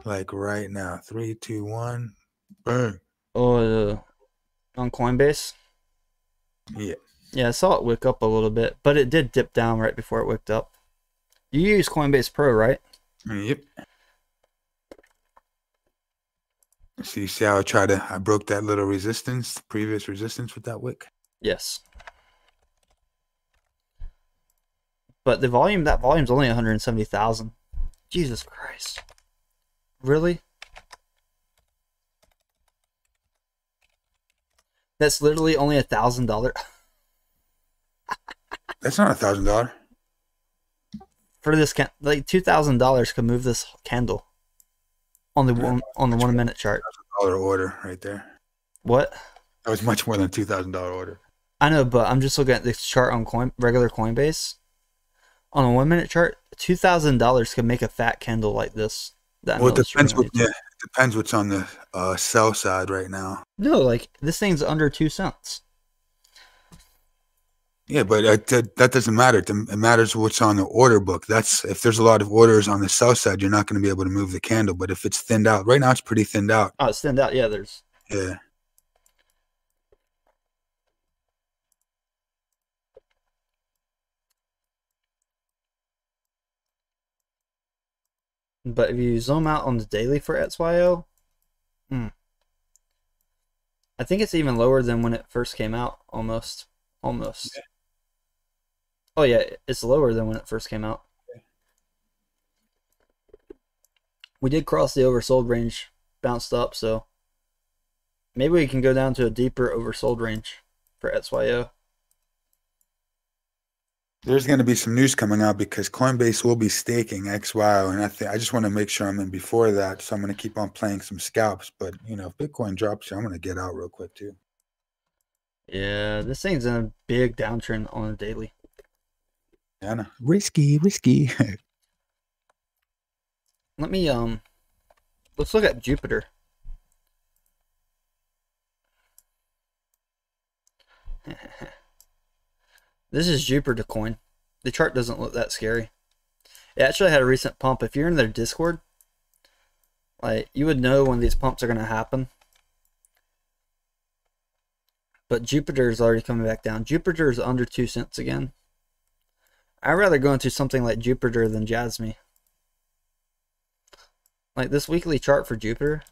Like right now, three, two, one, boom. Oh, uh, on Coinbase? Yeah. Yeah, I saw it wick up a little bit, but it did dip down right before it wicked up. You use Coinbase Pro, right? Yep. So you see how I tried to I broke that little resistance, previous resistance with that wick? Yes. But the volume, that volume's only 170,000. Jesus Christ. Really? That's literally only a thousand dollar That's not a thousand dollar. For this can like two thousand dollars could move this candle on the one on the one minute chart. Dollar order right there. What? That was much more than a two thousand dollar order. I know, but I'm just looking at this chart on coin regular Coinbase. On a one minute chart, two thousand dollars could make a fat candle like this. That Well, it depends what yeah, it depends what's on the uh, sell side right now. No, like this thing's under two cents. Yeah, but it, that, that doesn't matter. It matters what's on the order book. That's if there's a lot of orders on the south side, you're not going to be able to move the candle. But if it's thinned out, right now it's pretty thinned out. Oh, it's thinned out. Yeah, there's Yeah. But if you zoom out on the daily for XYO, hmm, I think it's even lower than when it first came out. Almost, almost. Oh yeah, it's lower than when it first came out. We did cross the oversold range, bounced up, so maybe we can go down to a deeper oversold range for XYO. There's going to be some news coming out because Coinbase will be staking XYO, and I think I just want to make sure I'm in before that. So I'm going to keep on playing some scalps. But you know, if Bitcoin drops, I'm going to get out real quick too. Yeah, this thing's in a big downtrend on a daily. Yeah, I know. risky, risky. Let me um let's look at Jupiter. this is Jupiter coin. The chart doesn't look that scary. It actually had a recent pump. If you're in their Discord, like you would know when these pumps are gonna happen. But Jupiter is already coming back down. Jupiter is under two cents again. I'd rather go into something like Jupiter than Jasmy. Like this weekly chart for Jupiter.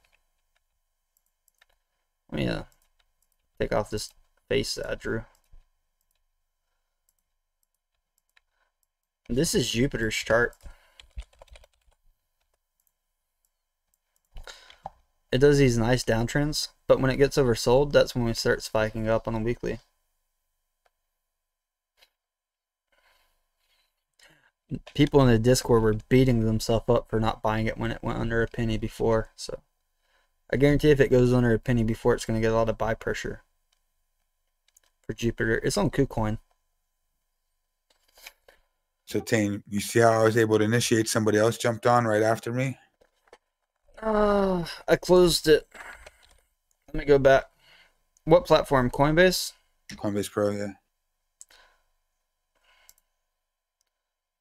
Let me uh, take off this face that I drew. This is Jupiter's chart. It does these nice downtrends, but when it gets oversold, that's when we start spiking up on a weekly. People in the Discord were beating themselves up for not buying it when it went under a penny before. So I guarantee if it goes under a penny before, it's going to get a lot of buy pressure for Jupiter. It's on KuCoin. So Tane, you see how I was able to initiate somebody else jumped on right after me? Uh, I closed it. Let me go back. What platform? Coinbase? Coinbase Pro, yeah.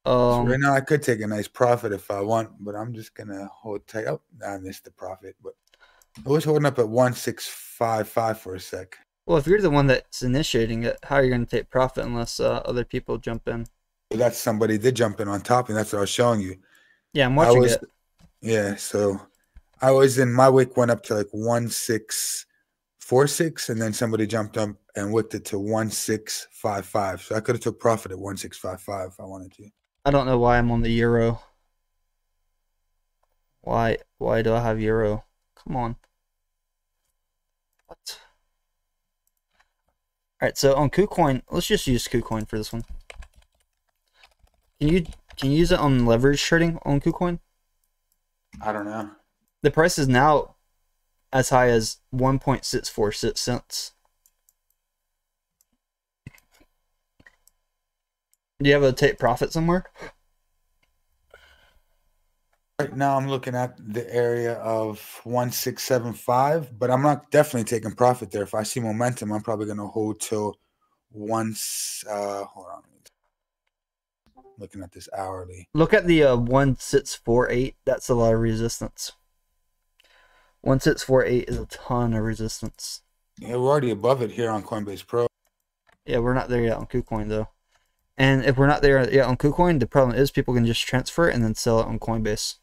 Um, so right now I could take a nice profit if I want, but I'm just gonna hold tight. Oh, I missed the profit, but I was holding up at one six five five for a sec. Well, if you're the one that's initiating it, how are you going to take profit unless uh, other people jump in? Well, that's somebody did jump in on top, and that's what I was showing you. Yeah, I'm watching was, it. Yeah, so I was in my wick went up to like one six four six, and then somebody jumped up and whipped it to one six five five. So I could have took profit at one six five five if I wanted to. I don't know why I'm on the euro. Why why do I have euro? Come on. What? Alright, so on KuCoin, let's just use KuCoin for this one. Can you can you use it on leverage trading on KuCoin? I don't know. The price is now as high as 1.646 cents. Do you have a take profit somewhere? Right now, I'm looking at the area of one six seven five, but I'm not definitely taking profit there. If I see momentum, I'm probably going to hold till once. Uh, hold on, looking at this hourly. Look at the uh, one six four eight. That's a lot of resistance. One six four eight is a ton of resistance. Yeah, we're already above it here on Coinbase Pro. Yeah, we're not there yet on KuCoin though. And if we're not there yet on KuCoin, the problem is people can just transfer it and then sell it on Coinbase.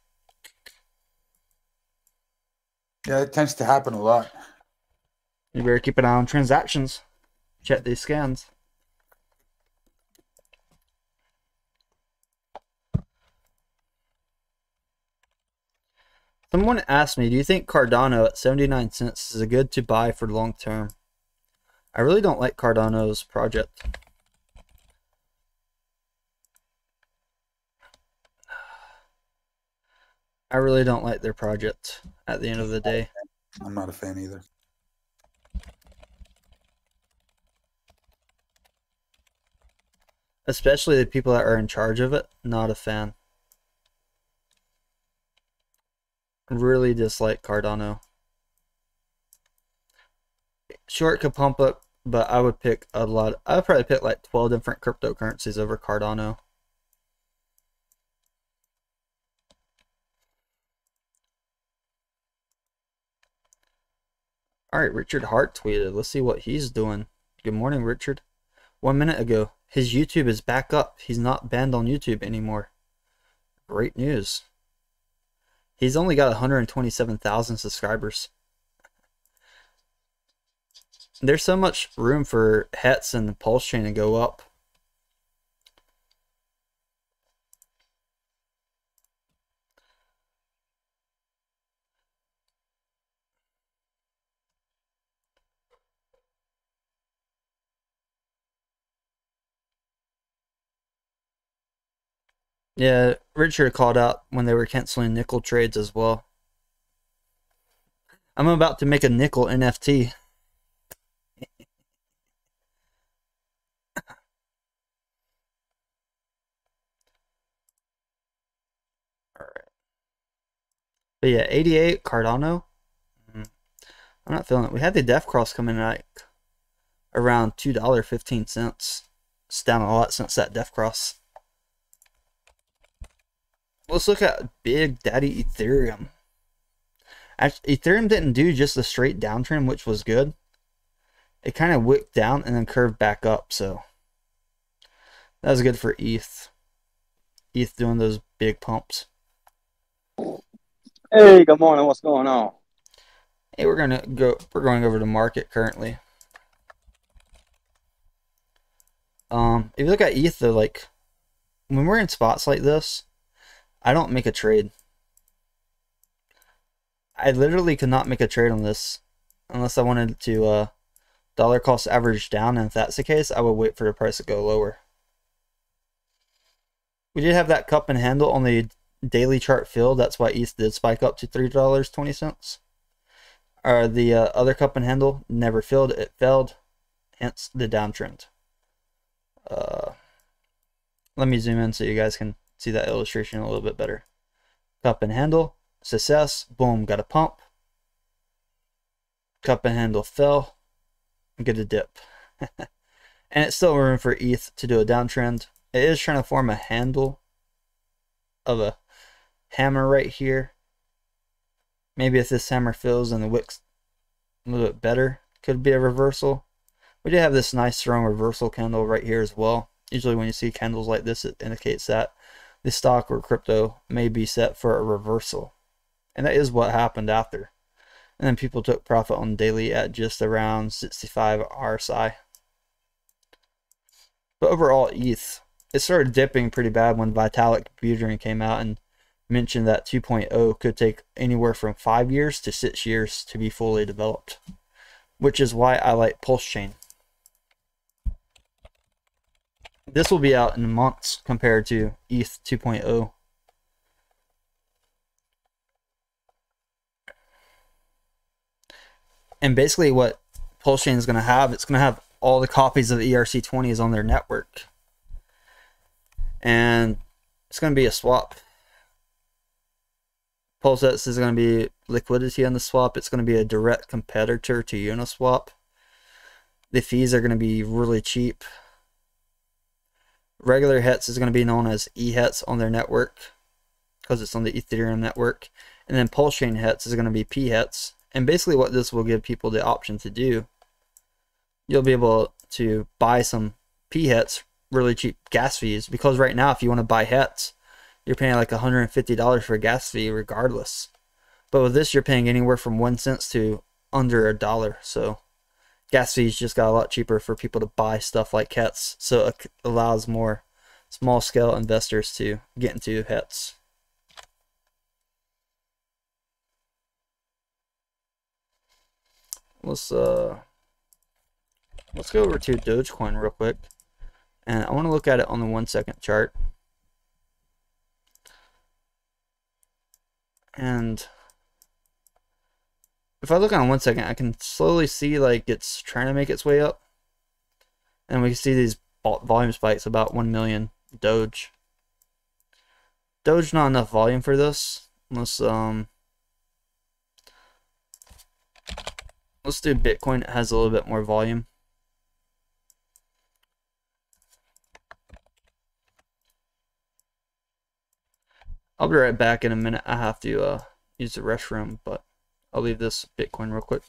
Yeah, it tends to happen a lot. You better keep an eye on transactions. Check these scans. Someone asked me, do you think Cardano at 79 cents is a good to buy for long term? I really don't like Cardano's project. I really don't like their project at the end of the day. I'm not a fan either. Especially the people that are in charge of it, not a fan. Really dislike Cardano. Short could pump up but I would pick a lot. I would probably pick like 12 different cryptocurrencies over Cardano. All right, Richard Heart tweeted. Let's see what he's doing. Good morning, Richard. One minute ago, his YouTube is back up. He's not banned on YouTube anymore. Great news. He's only got 127,000 subscribers. There's so much room for HEX and the Pulse Chain to go up. Yeah, Richard called out when they were canceling nickel trades as well. I'm about to make a nickel NFT. But yeah, 88 Cardano. Mm, I'm not feeling it. We had the Death Cross coming in like around $2.15. It's down a lot since that Death Cross. Let's look at Big Daddy Ethereum. Actually, Ethereum didn't do just a straight downtrend, which was good. It kind of wicked down and then curved back up, so that was good for ETH. ETH doing those big pumps. Hey, good morning. What's going on? Hey, we're gonna go. We're going over to market currently. Um, if you look at ETH, though, like when we're in spots like this, I don't make a trade. I literally could not make a trade on this unless I wanted to uh, dollar cost average down. And if that's the case, I would wait for the price to go lower. We did have that cup and handle on the daily chart filled. That's why ETH did spike up to $3.20. Uh, the uh, other cup and handle never filled. It failed, hence the downtrend. Uh, let me zoom in so you guys can see that illustration a little bit better. Cup and handle, success, boom, got a pump. Cup and handle fell, get a dip. and it's still room for ETH to do a downtrend. It is trying to form a handle of a hammer right here. Maybe if this hammer fills and the wick's a little bit better, could be a reversal. We do have this nice strong reversal candle right here as well. Usually when you see candles like this, it indicates that the stock or crypto may be set for a reversal. And that is what happened after. And then people took profit on daily at just around 65 RSI. But overall, ETH, it started dipping pretty bad when Vitalik Buterin came out and mentioned that 2.0 could take anywhere from 5 years to 6 years to be fully developed. Which is why I like Pulse Chain. This will be out in months compared to ETH 2.0. And basically what Pulsechain is going to have, it's going to have all the copies of ERC20s on their network. And it's going to be a swap. PulseX is going to be liquidity on the swap. It's going to be a direct competitor to Uniswap. The fees are going to be really cheap. Regular HEX is going to be known as eHEX on their network because it's on the Ethereum network. And then Pulse Chain HEX is going to be pHEX. And basically what this will give people the option to do, you'll be able to buy some pHEX really cheap gas fees because right now if you want to buy HEX, you're paying like $150 for a gas fee regardless. But with this, you're paying anywhere from one cent to under a dollar. So gas fees just got a lot cheaper for people to buy stuff like HEX, so it allows more small scale investors to get into HEX. Let's uh let's go over to Dogecoin real quick. And I want to look at it on the one second chart. And if I look on one second, I can slowly see like it's trying to make its way up. And we can see these volume spikes, about 1 million Doge. Doge not enough volume for this. Let's um let's do Bitcoin. It has a little bit more volume. I'll be right back in a minute. I have to uh, use the restroom, but I'll leave this Bitcoin real quick.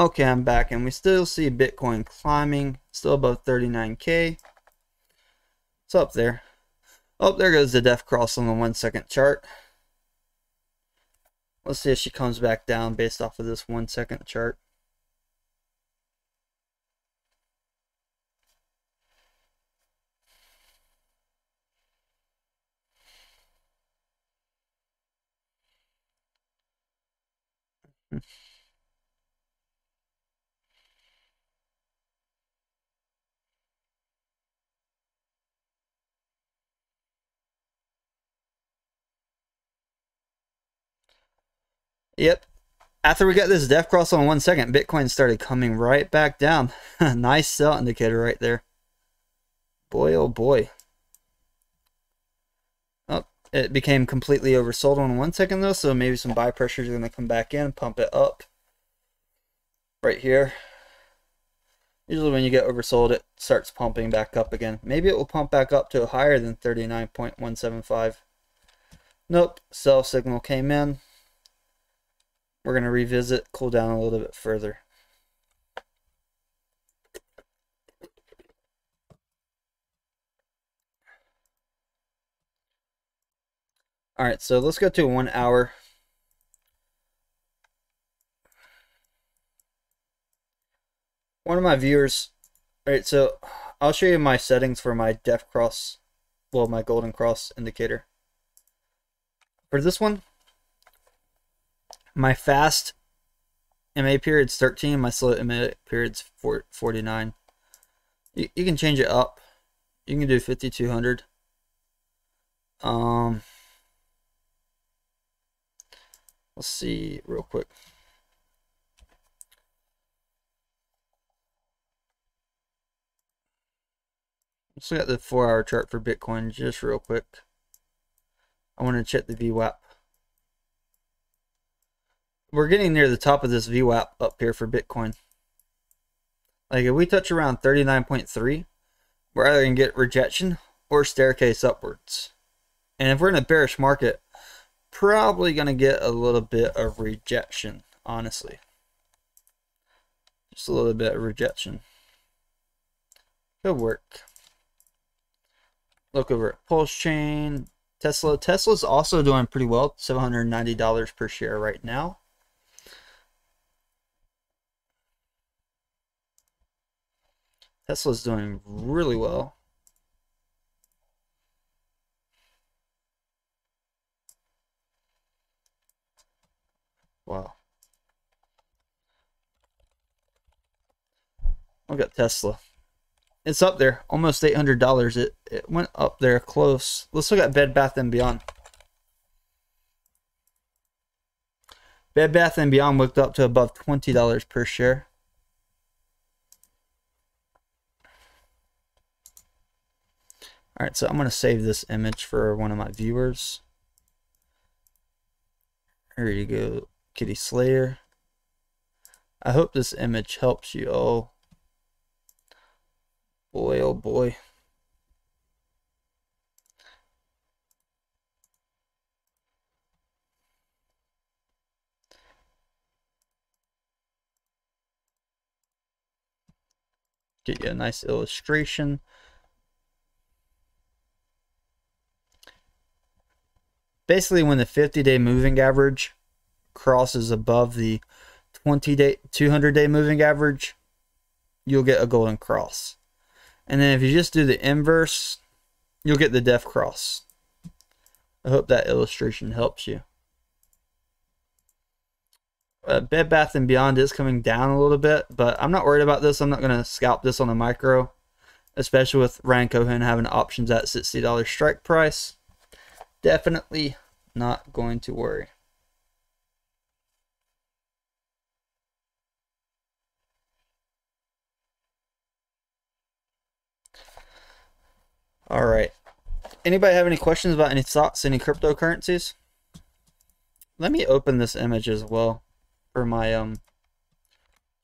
Okay, I'm back, and we still see Bitcoin climbing, still above 39k. It's up there. Oh, there goes the death cross on the one second chart. Let's see if she comes back down based off of this one second chart. Yep. After we got this death cross on one second, Bitcoin started coming right back down. nice sell indicator right there. Boy, oh boy. Oh, it became completely oversold on one second though, so maybe some buy pressure is going to come back in, pump it up. Right here. Usually when you get oversold, it starts pumping back up again. Maybe it will pump back up to higher than 39.175. Nope, sell signal came in we're going to revisit, cool down a little bit further. All right, so let's go to one hour. One of my viewers, all right, so I'll show you my settings for my death cross, well, my golden cross indicator. For this one, my fast MA period's 13, my slow MA period's 49. You, you can change it up. You can do 5200. Um, Let's see real quick. Let's look at the four hour chart for Bitcoin just real quick. I want to check the VWAP. We're getting near the top of this VWAP up here for Bitcoin. Like if we touch around 39.3, we're either going to get rejection or staircase upwards. And if we're in a bearish market, probably going to get a little bit of rejection, honestly. Just a little bit of rejection. Good work. Look over at Pulse Chain, Tesla. Tesla's also doing pretty well, $790 per share right now. Tesla's doing really well. Wow. Look at Tesla. It's up there, almost $800. It, it went up there close. Let's look at Bed Bath & Beyond. Bed Bath & Beyond looked up to above $20 per share. Alright, so I'm going to save this image for one of my viewers. Here you go. Kitty Slayer. I hope this image helps you. all. boy, oh boy. Get you a nice illustration. Basically, when the 50 day moving average crosses above the 20 day 200 day moving average you'll get a golden cross. And then if you just do the inverse you'll get the death cross. I hope that illustration helps you. Uh, bed bath and beyond is coming down a little bit but i'm not worried about this. I'm not going to scalp this on the micro especially with ryan cohen having options at $60 strike price. Definitely not going to worry All right. Anybody have any questions about any thoughts, any cryptocurrencies? Let me open this image as well for my um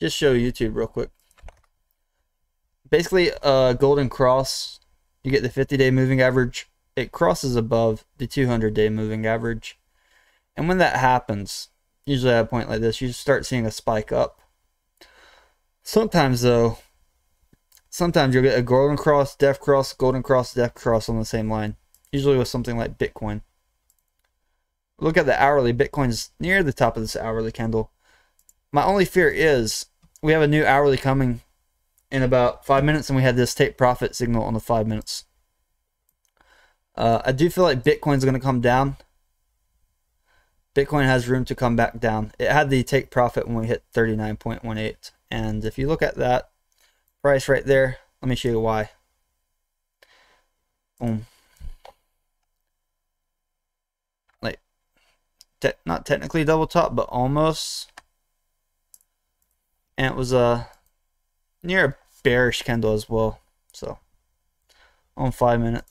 just show YouTube real quick. Basically, uh golden cross, you get the 50-day moving average. It crosses above the 200-day moving average. And when that happens, usually at a point like this, you start seeing a spike up. Sometimes though, sometimes you'll get a golden cross, death cross, golden cross, death cross on the same line. Usually with something like Bitcoin. Look at the hourly. Bitcoin's near the top of this hourly candle. My only fear is we have a new hourly coming in about five minutes, and we had this take profit signal on the five minutes. Uh, I do feel like Bitcoin's going to come down. Bitcoin has room to come back down. It had the take profit when we hit 39.18. And if you look at that, price right there. Let me show you why. Boom. Like, te not technically double top, but almost. And it was a uh, near a bearish candle as well. So, on five minute.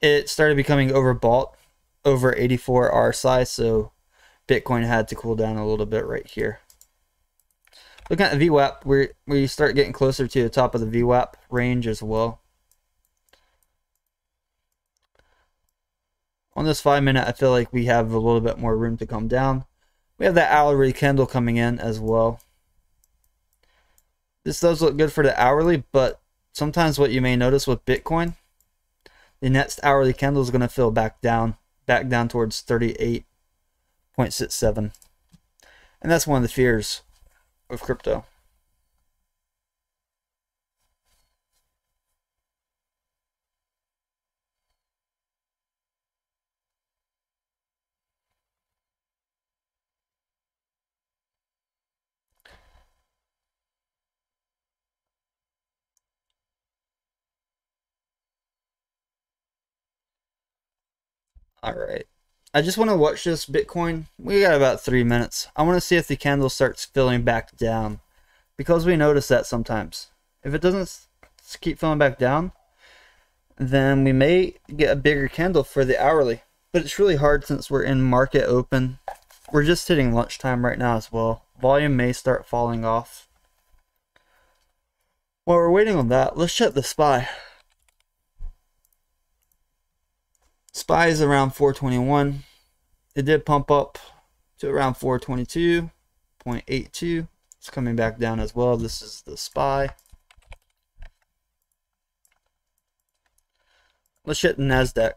It started becoming overbought over 84 RSI, so Bitcoin had to cool down a little bit right here. Looking at the VWAP, we we start getting closer to the top of the VWAP range as well. On this five minute, I feel like we have a little bit more room to come down. We have that hourly candle coming in as well. This does look good for the hourly, but sometimes what you may notice with Bitcoin, the next hourly candle is going to fill back down, back down towards 38.67. And that's one of the fears of crypto. All right. I just want to watch this Bitcoin. We got about three minutes. I want to see if the candle starts filling back down because we notice that sometimes. If it doesn't keep filling back down, then we may get a bigger candle for the hourly. But it's really hard since we're in market open. We're just hitting lunchtime right now as well. Volume may start falling off. While we're waiting on that, let's check the SPY. SPY is around 421. It did pump up to around 422.82. It's coming back down as well. This is the SPY. Let's hit NASDAQ.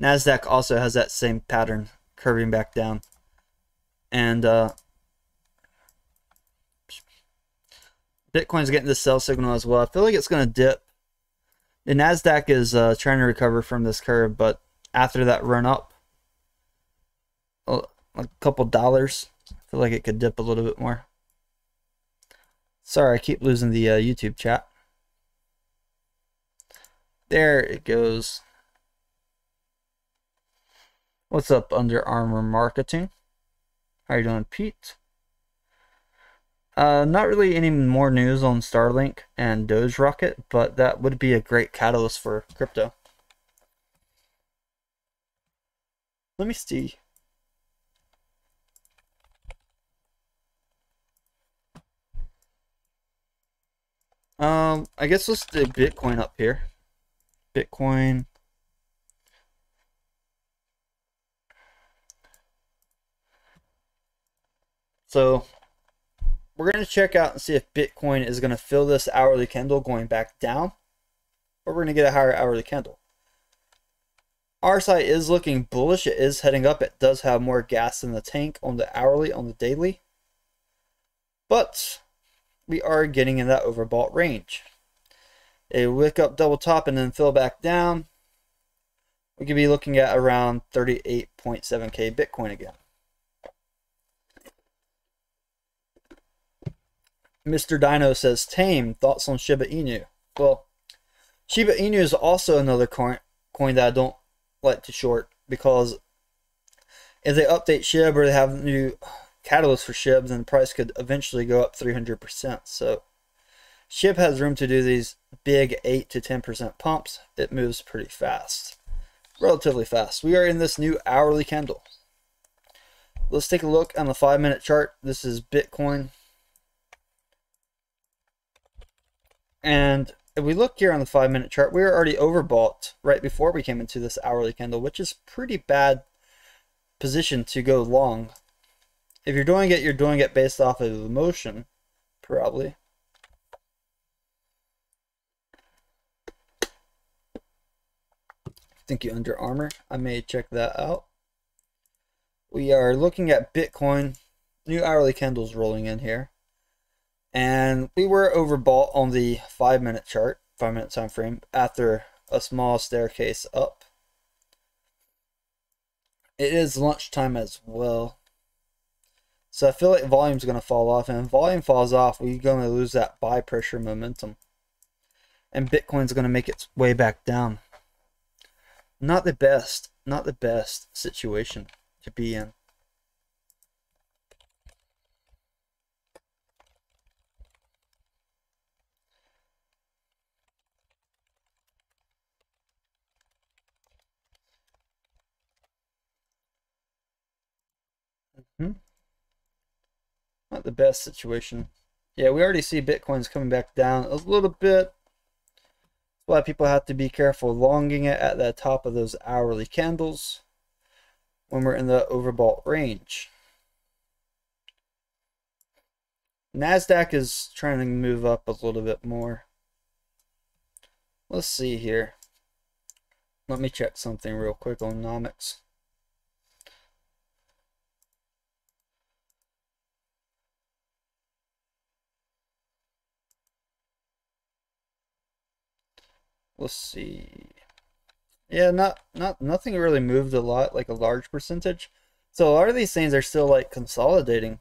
NASDAQ also has that same pattern curving back down. And uh, Bitcoin's getting the sell signal as well. I feel like it's going to dip. The Nasdaq is uh, trying to recover from this curve, but after that run up, a, couple dollars, I feel like it could dip a little bit more. Sorry, I keep losing the uh, YouTube chat. There it goes. What's up, Under Armour Marketing? How you doing, Pete? Uh, not really any more news on Starlink and Doge Rocket, but that would be a great catalyst for crypto. Let me see. Um, I guess let's do Bitcoin up here. Bitcoin. So we're going to check out and see if Bitcoin is going to fill this hourly candle going back down, or we're going to get a higher hourly candle. RSI is looking bullish. It is heading up. It does have more gas in the tank on the hourly, on the daily. But we are getting in that overbought range. A wick up double top and then fill back down. We could be looking at around 38.7k Bitcoin again. Mr. Dino says, Tame, thoughts on Shiba Inu? Well, Shiba Inu is also another coin, coin that I don't like to short because if they update SHIB or they have new catalysts for SHIB, then the price could eventually go up 300%. So SHIB has room to do these big 8 to 10% pumps. It moves pretty fast, relatively fast. We are in this new hourly candle. Let's take a look on the 5 minute chart. This is Bitcoin. And if we look here on the five minute chart, we were already overbought right before we came into this hourly candle, which is pretty bad position to go long. If you're doing it, you're doing it based off of emotion, probably. Thank you, Under Armour. I may check that out. We are looking at Bitcoin. New hourly candles rolling in here. And we were overbought on the five minute chart, five minute time frame, after a small staircase up. It is lunchtime as well. So I feel like volume's going to fall off. And if volume falls off, we're going to lose that buy pressure momentum. And Bitcoin's going to make its way back down. Not the best, not the best situation to be in. Hmm? Not the best situation. Yeah, we already see Bitcoin's coming back down a little bit. That's why people have to be careful longing it at the top of those hourly candles when we're in the overbought range. NASDAQ is trying to move up a little bit more. Let's see here. Let me check something real quick on Nomics. Let's see. Yeah, not not nothing really moved a lot, like a large percentage. So a lot of these things are still like consolidating.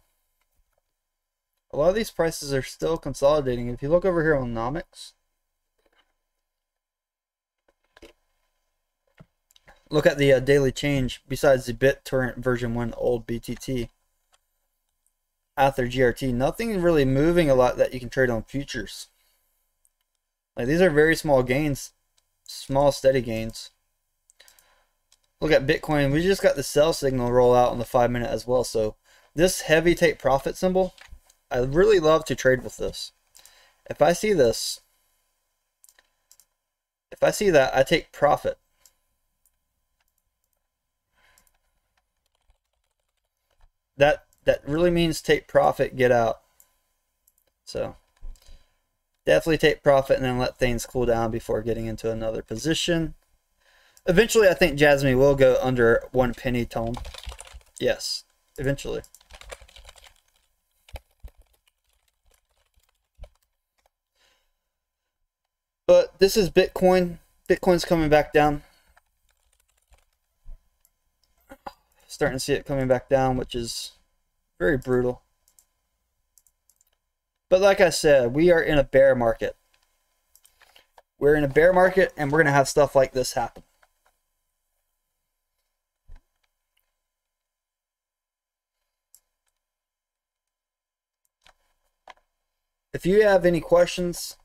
A lot of these prices are still consolidating. If you look over here on Nomics, look at the uh, daily change besides the BitTorrent version 1 old BTT after GRT. Nothing really moving a lot that you can trade on futures. Like these are very small gains, small steady gains. Look at Bitcoin. We just got the sell signal roll out on the 5 minute as well. So this heavy take profit symbol, I really love to trade with this. If I see this, if I see that, I take profit. That that really means take profit, get out. So definitely take profit and then let things cool down before getting into another position. Eventually, I think Jasmy will go under one penny tone. Yes, eventually. But this is Bitcoin. Bitcoin's coming back down. Starting to see it coming back down, which is very brutal. But like I said, we are in a bear market. We're in a bear market and we're going to have stuff like this happen. If you have any questions,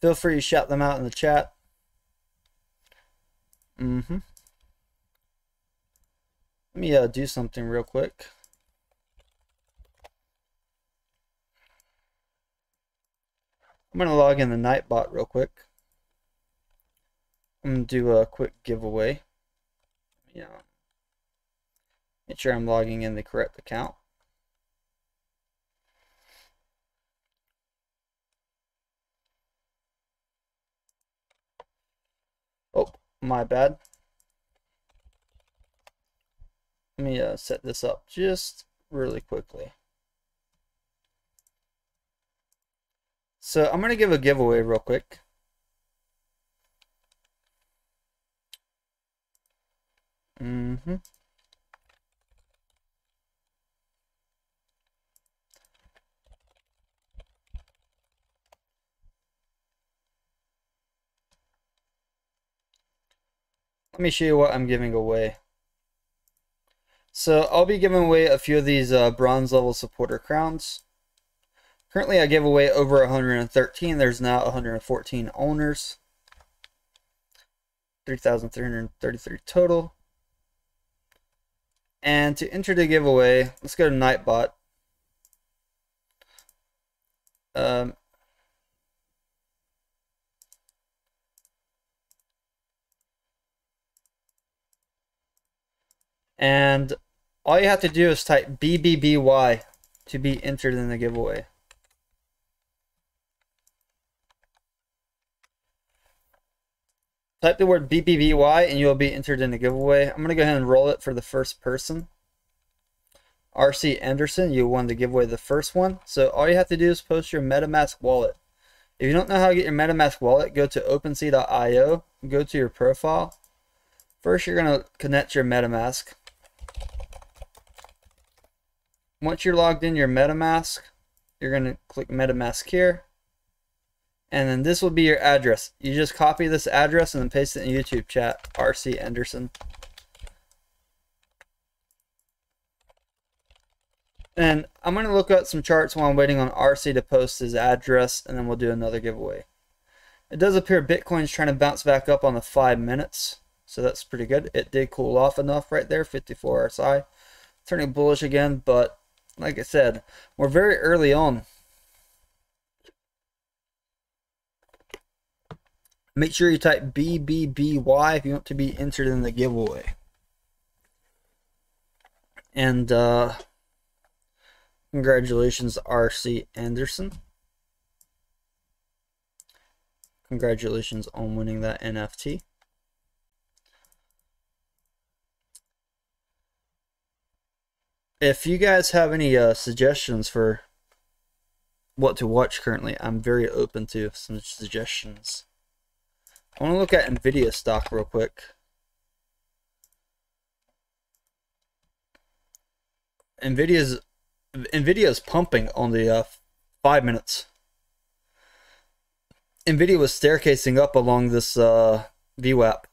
feel free to shout them out in the chat. Mm-hmm. Let me uh, do something real quick. I'm going to log in the Nightbot real quick. I'm going to do a quick giveaway. Yeah. Make sure I'm logging in the correct account. Oh, my bad. Let me uh, set this up just really quickly. So I'm going to give a giveaway real quick. Mm-hmm. Let me show you what I'm giving away. So I'll be giving away a few of these uh, bronze level supporter crowns. Currently I give away over 113. There's now 114 owners. 3,333 total. And to enter the giveaway, let's go to Nightbot. Um, And all you have to do is type BBBY to be entered in the giveaway. Type the word BBBY and you'll be entered in the giveaway. I'm going to go ahead and roll it for the first person. RC Anderson, you won the giveaway the first one. So all you have to do is post your MetaMask wallet. If you don't know how to get your MetaMask wallet, go to OpenSea.io, go to your profile. First, you're going to connect your MetaMask. Once you're logged in your MetaMask, you're going to click MetaMask here. And then this will be your address. You just copy this address and then paste it in YouTube chat, RC Anderson. And I'm going to look up some charts while I'm waiting on RC to post his address, and then we'll do another giveaway. It does appear Bitcoin's trying to bounce back up on the 5 minutes, so that's pretty good. It did cool off enough right there, 54 RSI. Turning bullish again, but like I said, we're very early on. Make sure you type BBBY if you want to be entered in the giveaway. And uh, congratulations, RC Anderson. Congratulations on winning that NFT. if you guys have any uh, suggestions for what to watch currently, I'm very open to some suggestions. I want to look at Nvidia stock real quick. Nvidia's Nvidia's pumping on the uh, five minutes. Nvidia was staircasing up along this uh, VWAP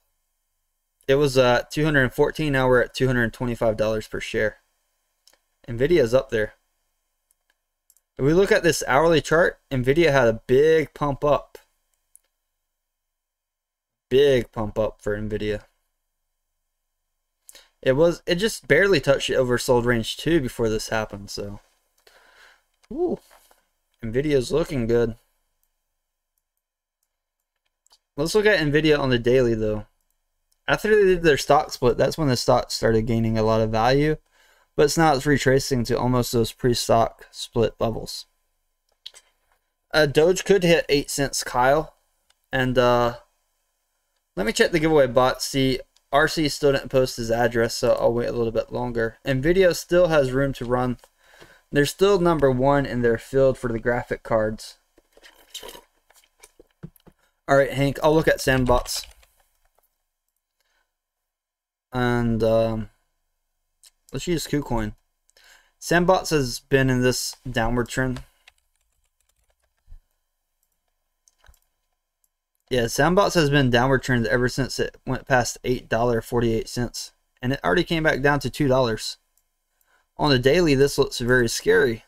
It was uh 214. Now we're at 225 dollars per share. Nvidia's up there. If we look at this hourly chart, Nvidia had a big pump up. Big pump up for Nvidia. It was it just barely touched the oversold range too before this happened, so Ooh. Nvidia's looking good. Let's look at Nvidia on the daily though. After they did their stock split, that's when the stock started gaining a lot of value, but it's now it's retracing to almost those pre-stock split levels. Uh, Doge could hit 8 cents Kyle, and uh, let me check the giveaway bot. See, RC still didn't post his address, so I'll wait a little bit longer. NVIDIA still has room to run. They're still number one in their field for the graphic cards. All right, Hank, I'll look at Sandbox. And um, let's use KuCoin. Sandbox has been in this downward trend. Yeah, Sandbox has been downward trend ever since it went past $8.48. And it already came back down to $2. On the daily, this looks very scary.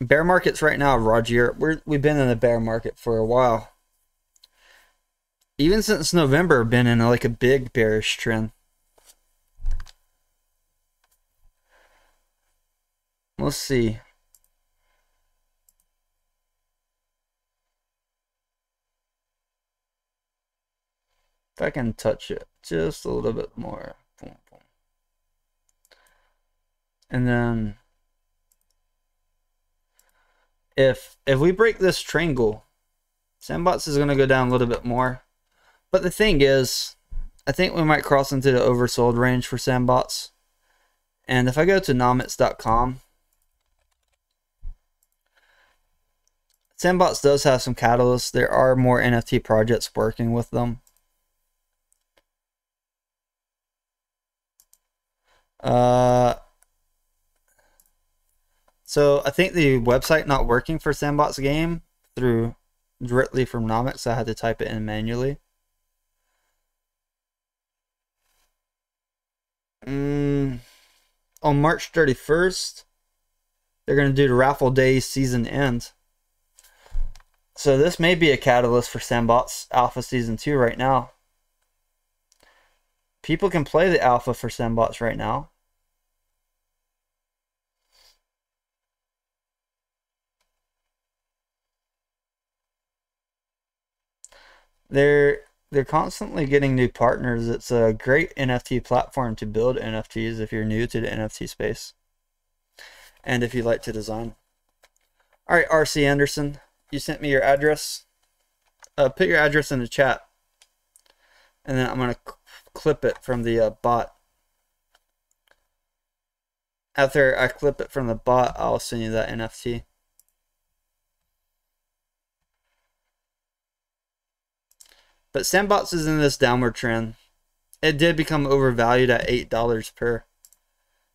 Bear markets right now, Roger. We're, we've been in a bear market for a while. Even since November, been in a, like a big bearish trend. Let's see. If I can touch it just a little bit more. And then if if we break this triangle, Sandbox is going to go down a little bit more. But the thing is, I think we might cross into the oversold range for Sandbox. And if I go to Nomics.com, Sandbox does have some catalysts. There are more NFT projects working with them. Uh, so I think the website not working for Sandbox Game through directly from Nomics. I had to type it in manually. Mm, on March 31st, they're going to do the raffle day season end. So this may be a catalyst for Sandbox Alpha Season 2 right now. People can play the alpha for Sandbox right now. They're they're constantly getting new partners. It's a great NFT platform to build NFTs if you're new to the NFT space. And if you like to design. All right, RC Anderson, you sent me your address. Uh, put your address in the chat. And then I'm going to clip it from the uh, bot. After I clip it from the bot, I'll send you that NFT. But Sandbox is in this downward trend. It did become overvalued at $8 per.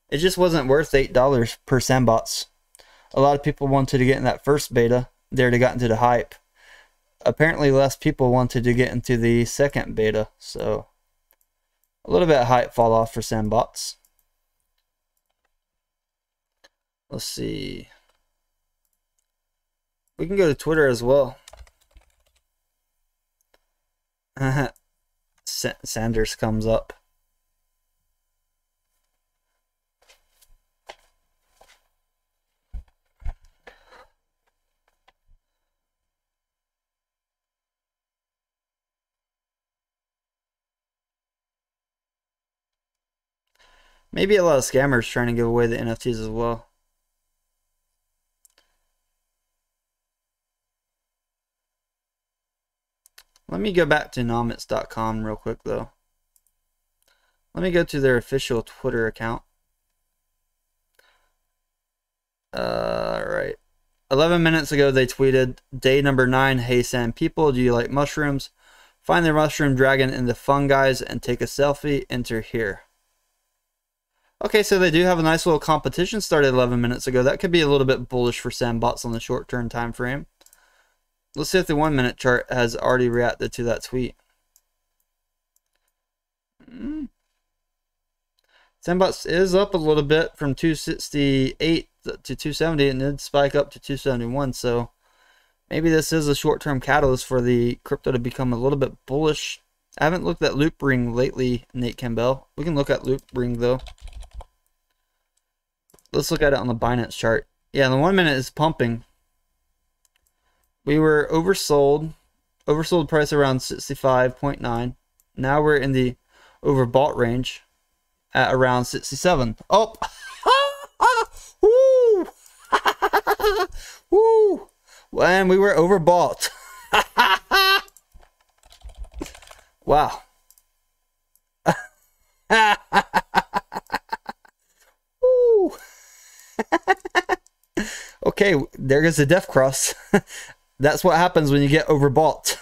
It just wasn't worth $8 per Sandbox. A lot of people wanted to get in that first beta. They already got into the hype. Apparently less people wanted to get into the second beta. So a little bit of hype fall off for Sandbox. Let's see. We can go to Twitter as well. Sanders comes up. Maybe a lot of scammers trying to give away the NFTs as well. Let me go back to Nomics.com real quick though. Let me go to their official Twitter account. Uh, all right. 11 minutes ago, they tweeted, Day number 9, Hey Sand people, do you like mushrooms? Find the mushroom dragon in the fungi and take a selfie. Enter here. Okay, so they do have a nice little competition started 11 minutes ago. That could be a little bit bullish for Sandbox on the short-term time frame. Let's see if the one minute chart has already reacted to that tweet. Mm. Sandbox is up a little bit from 268 to 270 and then spike up to 271. So maybe this is a short-term catalyst for the crypto to become a little bit bullish. I haven't looked at Loopring lately, Nate Campbell. We can look at Loopring though. Let's look at it on the Binance chart. Yeah, the one minute is pumping. We were oversold. Oversold price around 65.9. Now we're in the overbought range at around 67. Oh! Woo! And we were overbought. wow. Woo! Okay, there goes the death cross. That's what happens when you get overbought.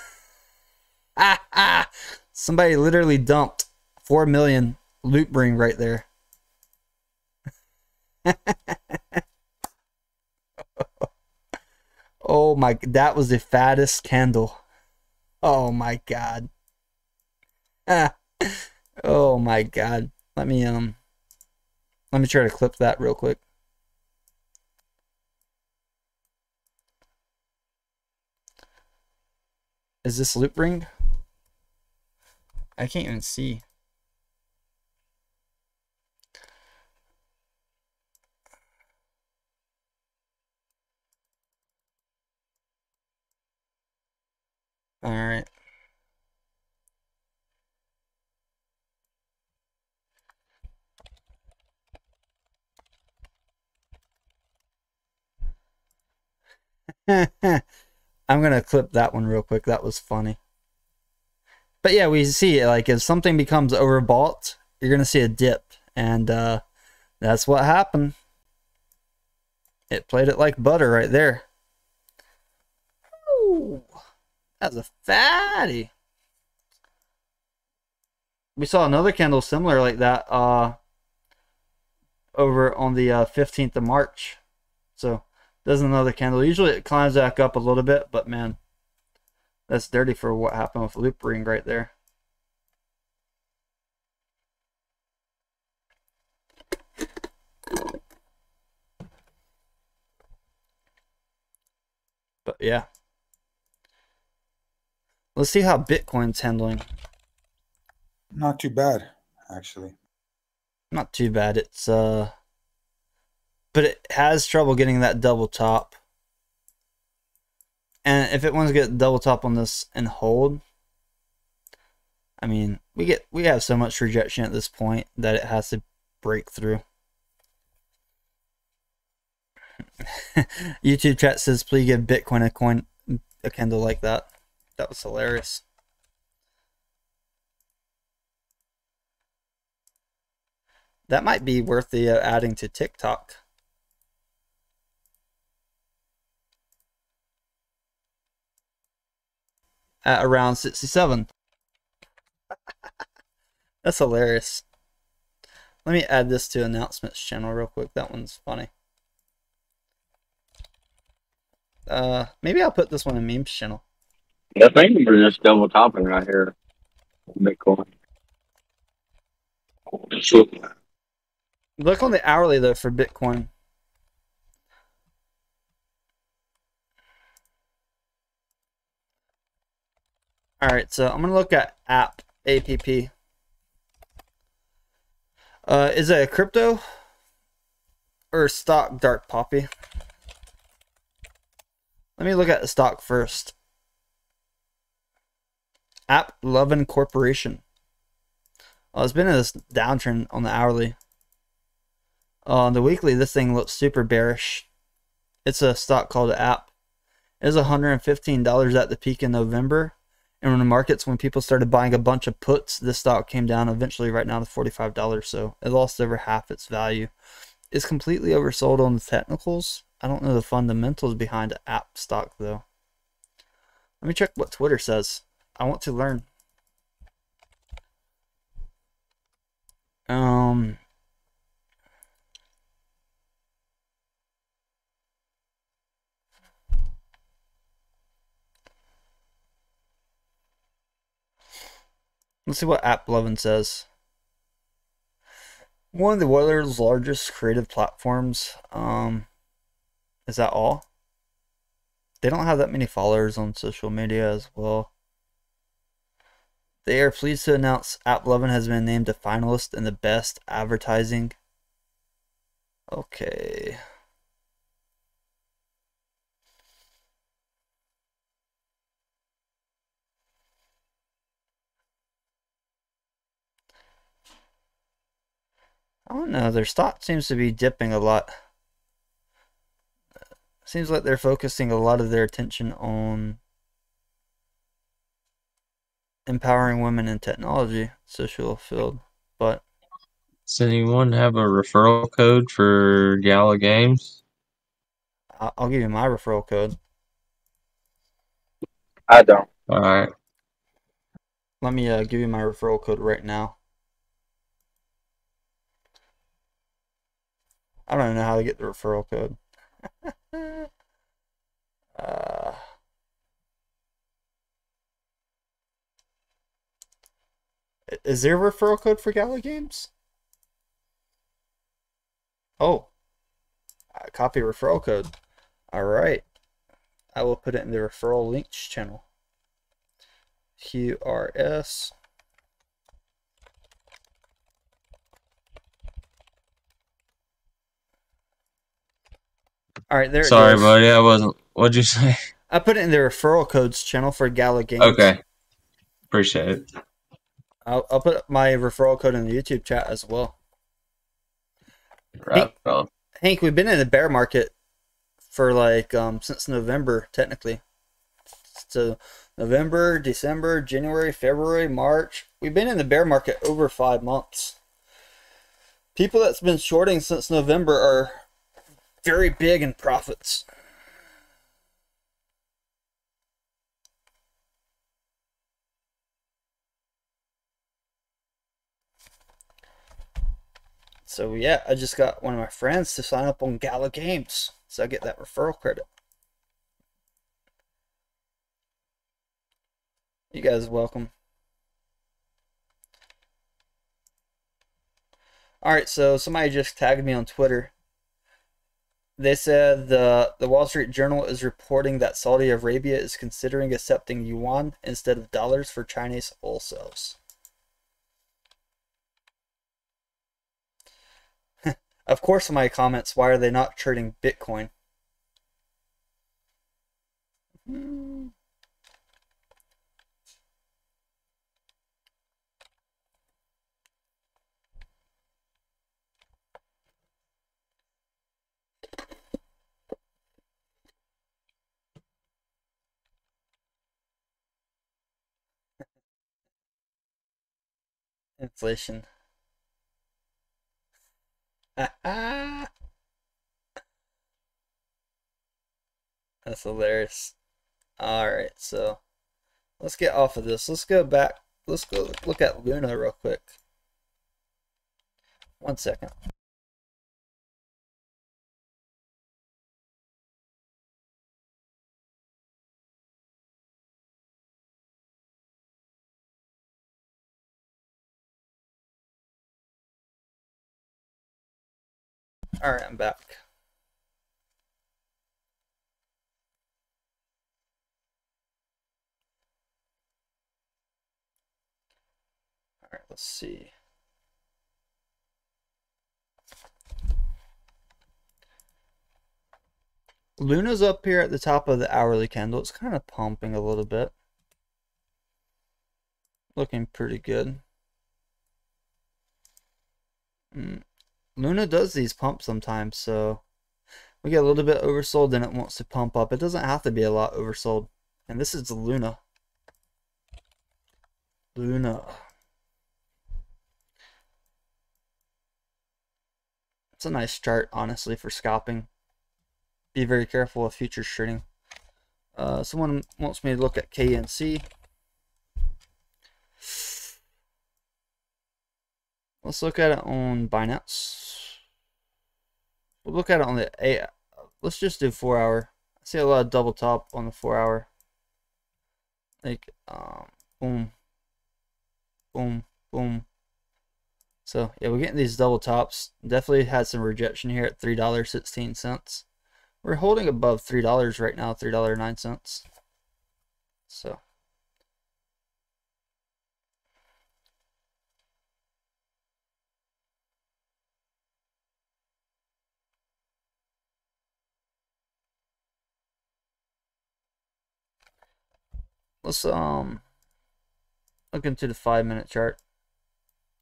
ah, ah. Somebody literally dumped 4 million Loopring right there. oh my, that was the fattest candle. Oh my god. oh my god. Let me, um, let me try to clip that real quick. Is this Loopring? I can't even see. All right. I'm gonna clip that one real quick. That was funny. But yeah, we see like if something becomes overbought, you're gonna see a dip, and uh, that's what happened. It played it like butter right there. Ooh, that's a fatty. We saw another candle similar like that uh, over on the uh, 15th of March. So there's another candle. Usually it climbs back up a little bit, but man, that's dirty for what happened with Loopring right there. But yeah. Let's see how Bitcoin's handling. Not too bad, actually. Not too bad. It's uh but it has trouble getting that double top. And if it wants to get double top on this and hold, I mean, we get we have so much rejection at this point that it has to break through. YouTube chat says, "Please give Bitcoin a coin, a candle like that." That was hilarious. That might be worth the uh, adding to TikTok. At around 67. That's hilarious. Let me add this to announcements channel real quick. That one's funny. Uh, maybe I'll put this one in memes channel. I think we're just double topping right here. Bitcoin. Look on the hourly though for Bitcoin. All right, so I'm gonna look at app app. Uh, is it a crypto or stock dark poppy? Let me look at the stock first. AppLovin Corporation. Oh, it's been in this downtrend on the hourly. Uh, on the weekly, this thing looks super bearish. It's a stock called App. It was $115 at the peak in November. And when the markets, when people started buying a bunch of puts, this stock came down eventually right now to $45. So it lost over half its value. It's completely oversold on the technicals. I don't know the fundamentals behind app stock though. Let me check what Twitter says. I want to learn. Um, let's see what AppLovin says. one of the world's largest creative platforms. Um, is that all? They don't have that many followers on social media as well. They are pleased to announce AppLovin has been named a finalist in the Best Advertising. Okay. I don't know, their stock seems to be dipping a lot. Seems like they're focusing a lot of their attention on empowering women in technology, social field. But Does anyone have a referral code for Gala Games? I- I'll give you my referral code. I don't. All right. Let me uh, give you my referral code right now. I don't even know how to get the referral code. uh, is there a referral code for Gala Games? Oh, copy referral code. All right, I will put it in the referral links channel. QRS. All right, there. Sorry, buddy. I wasn't. What'd you say? I put it in the referral codes channel for Gala Games. Okay. Appreciate it. I'll, I'll put my referral code in the YouTube chat as well. Right on. Hank, we've been in the bear market for like um since November technically. So November, December, January, February, March. We've been in the bear market over five months. People that's been shorting since November are very big in profits. So yeah, I just got one of my friends to sign up on Gala Games, so I get that referral credit. You guys welcome. All right, so somebody just tagged me on Twitter. They said the the Wall Street Journal is reporting that Saudi Arabia is considering accepting yuan instead of dollars for Chinese oil sales. Of course, my comments, why are they not trading Bitcoin? Hmm. Inflation. Ah, ah. That's hilarious. Alright, so let's get off of this. Let's go back. Let's go look at Luna real quick. One second. Alright, I'm back. Alright, let's see. Luna's up here at the top of the hourly candle. It's kind of pumping a little bit. Looking pretty good. Mm. Luna does these pumps sometimes, so we get a little bit oversold, then it wants to pump up. It doesn't have to be a lot oversold. And this is Luna. Luna. It's a nice chart, honestly, for scalping. Be very careful with futures trading. Uh, someone wants me to look at KNC. Let's look at it on Binance. We'll look at it on the eight. Let's just do four hour. I see a lot of double top on the four hour. Like, um, boom, boom, boom, So yeah, we're getting these double tops. Definitely had some rejection here at three dollars sixteen cents. We're holding above three dollars right now, three dollar nine cents. So let's um look into the five minute chart.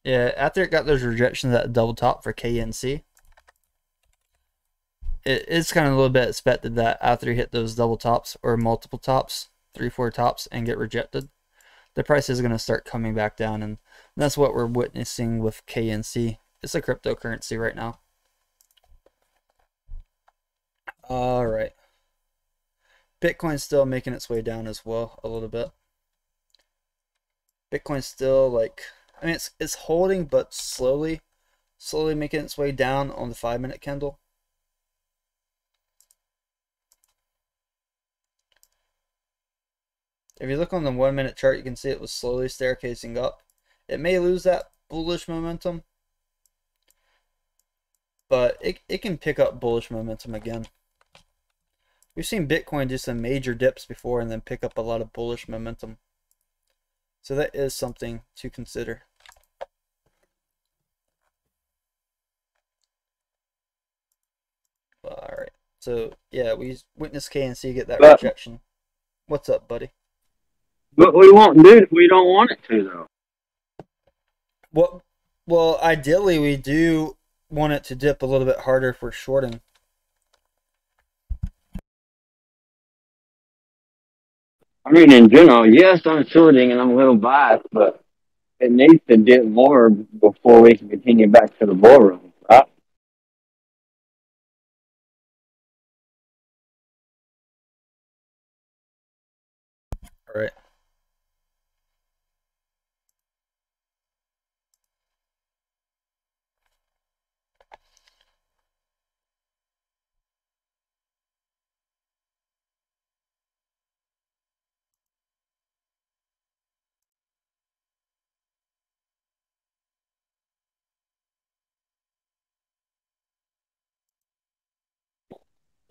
Yeah, after it got those rejections at double top for KNC, it, it's kind of a little bit expected that after you hit those double tops or multiple tops, three, four tops, and get rejected, the price is going to start coming back down. And that's what we're witnessing with KNC. It's a cryptocurrency right now. All right. Bitcoin's still making its way down as well a little bit. Bitcoin's still like I mean it's it's holding but slowly slowly making its way down on the 5 minute candle. If you look on the 1 minute chart you can see it was slowly staircasing up. It may lose that bullish momentum but it, it can pick up bullish momentum again. We've seen Bitcoin do some major dips before and then pick up a lot of bullish momentum. So that is something to consider. All right. So yeah, we witnessed KNC get that But- rejection. What's up, buddy? But we won't do it if we don't want it to, though. What? Well, ideally, we do want it to dip a little bit harder we're shorting. I mean, in general, yes, I'm shorting and I'm a little biased, but it needs to dip more before we can continue back to the bull run, right? All right.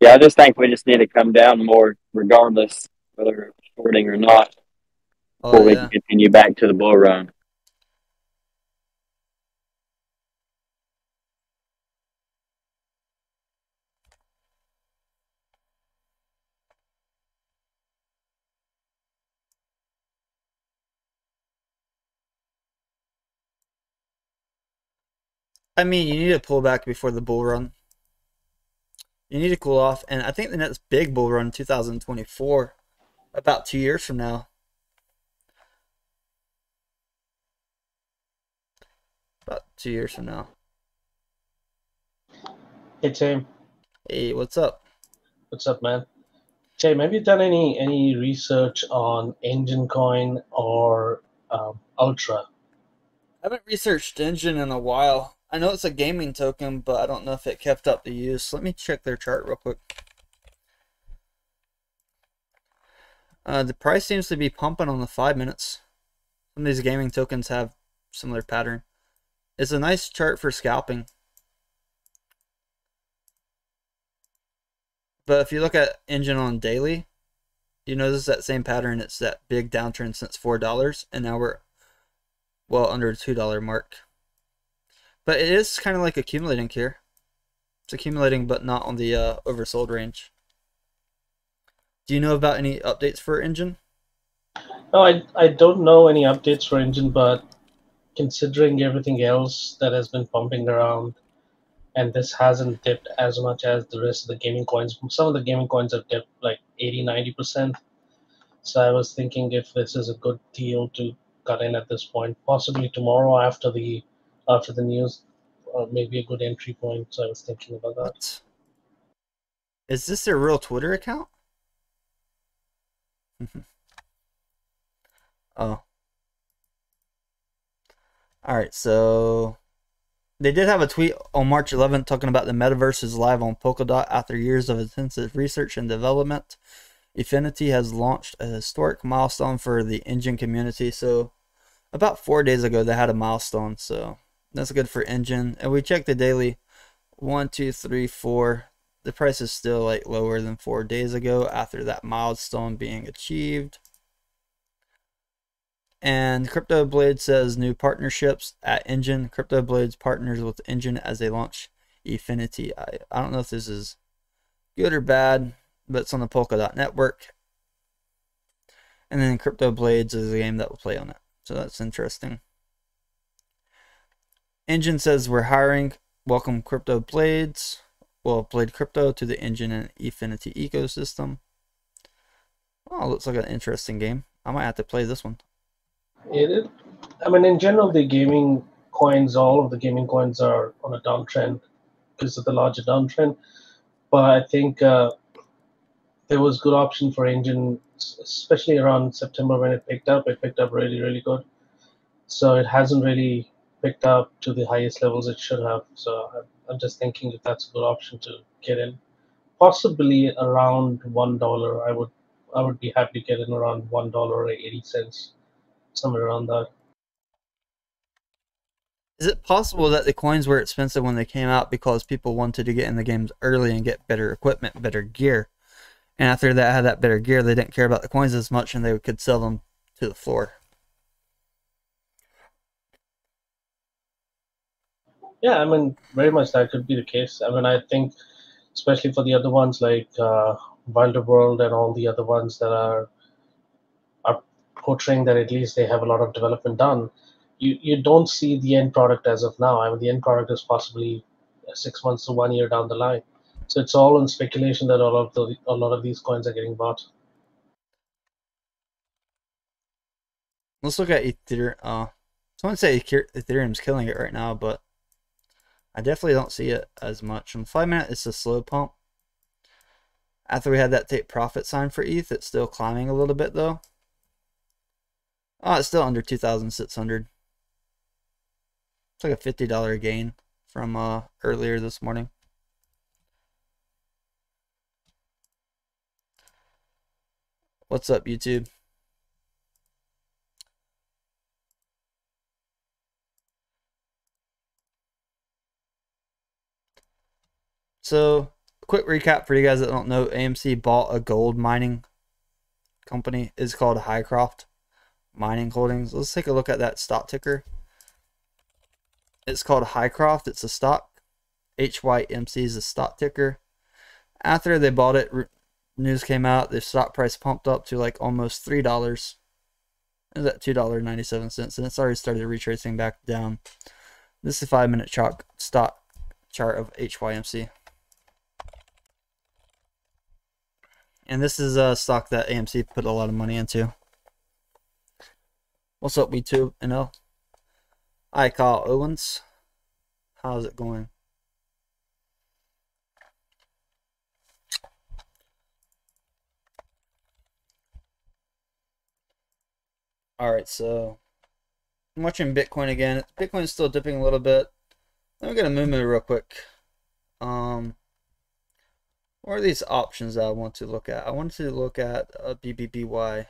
Yeah, I just think we just need to come down more, regardless whether shorting or not, before Oh we yeah. can continue back to the bull run. I mean, you need to pull back before the bull run. You need to cool off, and I think the next big bull run, 2024, about two years from now. About two years from now. Hey Tim, Hey, what's up? what's up, man? Tim, have you done any any research on Enjin Coin or um, Ultra? I haven't researched Enjin in a while. I know it's a gaming token, but I don't know if it kept up the use. Let me check their chart real quick. Uh, the price seems to be pumping on the five minutes. Some of these gaming tokens have similar pattern. It's a nice chart for scalping. But if you look at Enjin on daily, you notice that same pattern. It's that big downturn since four dollars, and now we're well under the two dollar mark. But it is kind of like accumulating here. It's accumulating, but not on the uh, oversold range. Do you know about any updates for Enjin? No, I I don't know any updates for Enjin, but considering everything else that has been pumping around, and this hasn't dipped as much as the rest of the gaming coins. Some of the gaming coins have dipped like 80, 90 percent. So I was thinking if this is a good deal to cut in at this point, possibly tomorrow after the after the news, uh, maybe a good entry point. So I was thinking about that. What? Is this their real Twitter account? oh. Alright, so they did have a tweet on March 11th talking about the metaverse is live on Polkadot after years of intensive research and development. Efinity has launched a historic milestone for the Enjin community. So, about four days ago, they had a milestone. So, That's good for Enjin. And we check the daily. One, two, three, four. The price is still like lower than four days ago after that milestone being achieved. And Crypto Blade says new partnerships at Enjin. Crypto Blades partners with Enjin as they launch Efinity. I, I don't know if this is good or bad, but it's on the Polkadot network. And then Crypto Blades is a game that will play on it. So that's interesting. Enjin says we're hiring. Welcome Crypto Blades. Well, Blade Crypto to the Enjin and Efinity ecosystem. Oh, looks like an interesting game. I might have to play this one. It, I mean, in general, the gaming coins, all of the gaming coins are on a downtrend because of the larger downtrend. But I think uh, there was good option for Enjin, especially around September when it picked up. It picked up really, really good. So it hasn't really picked up to the highest levels it should have. So I'm just thinking if that's a good option to get in. Possibly around one dollar, I would I would be happy to get in around one dollar or eighty cents somewhere around that. Is it possible that the coins were expensive when they came out because people wanted to get in the games early and get better equipment, better gear? And after that had that better gear, they didn't care about the coins as much and they could sell them to the floor. Yeah, I mean, very much that could be the case. I mean, I think, especially for the other ones like uh, Wilder World and all the other ones that are are portraying that at least they have a lot of development done, you, you don't see the end product as of now. I mean, the end product is possibly six months to one year down the line. So it's all in speculation that a lot of the, a lot of these coins are getting bought. Let's look at Ethereum. Uh, someone say Ethereum's killing it right now, but I definitely don't see it as much. On five minute, it's a slow pump. After we had that take profit sign for ETH, it's still climbing a little bit though. Oh, it's still under 2,600. It's like a $50 gain from uh, earlier this morning. What's up, YouTube? So, quick recap for you guys that don't know, AMC bought a gold mining company. It's called Hycroft mining holdings. Let's take a look at that stock ticker. It's called Hycroft. It's a stock. HYMC is a stock ticker. After they bought it, news came out. The stock price pumped up to like almost three dollars. Is at two dollar ninety seven cents, and it's already started retracing back down. This is a five minute chart stock chart of HYMC. And this is a stock that AMC put a lot of money into. What's up, YouTube? You know, hi, Carl Owens. How's it going? All right, so I'm watching Bitcoin again. Bitcoin's still dipping a little bit. Let me get a movement real quick. Um, what are these options that I want to look at? I want to look at uh, a BBBY.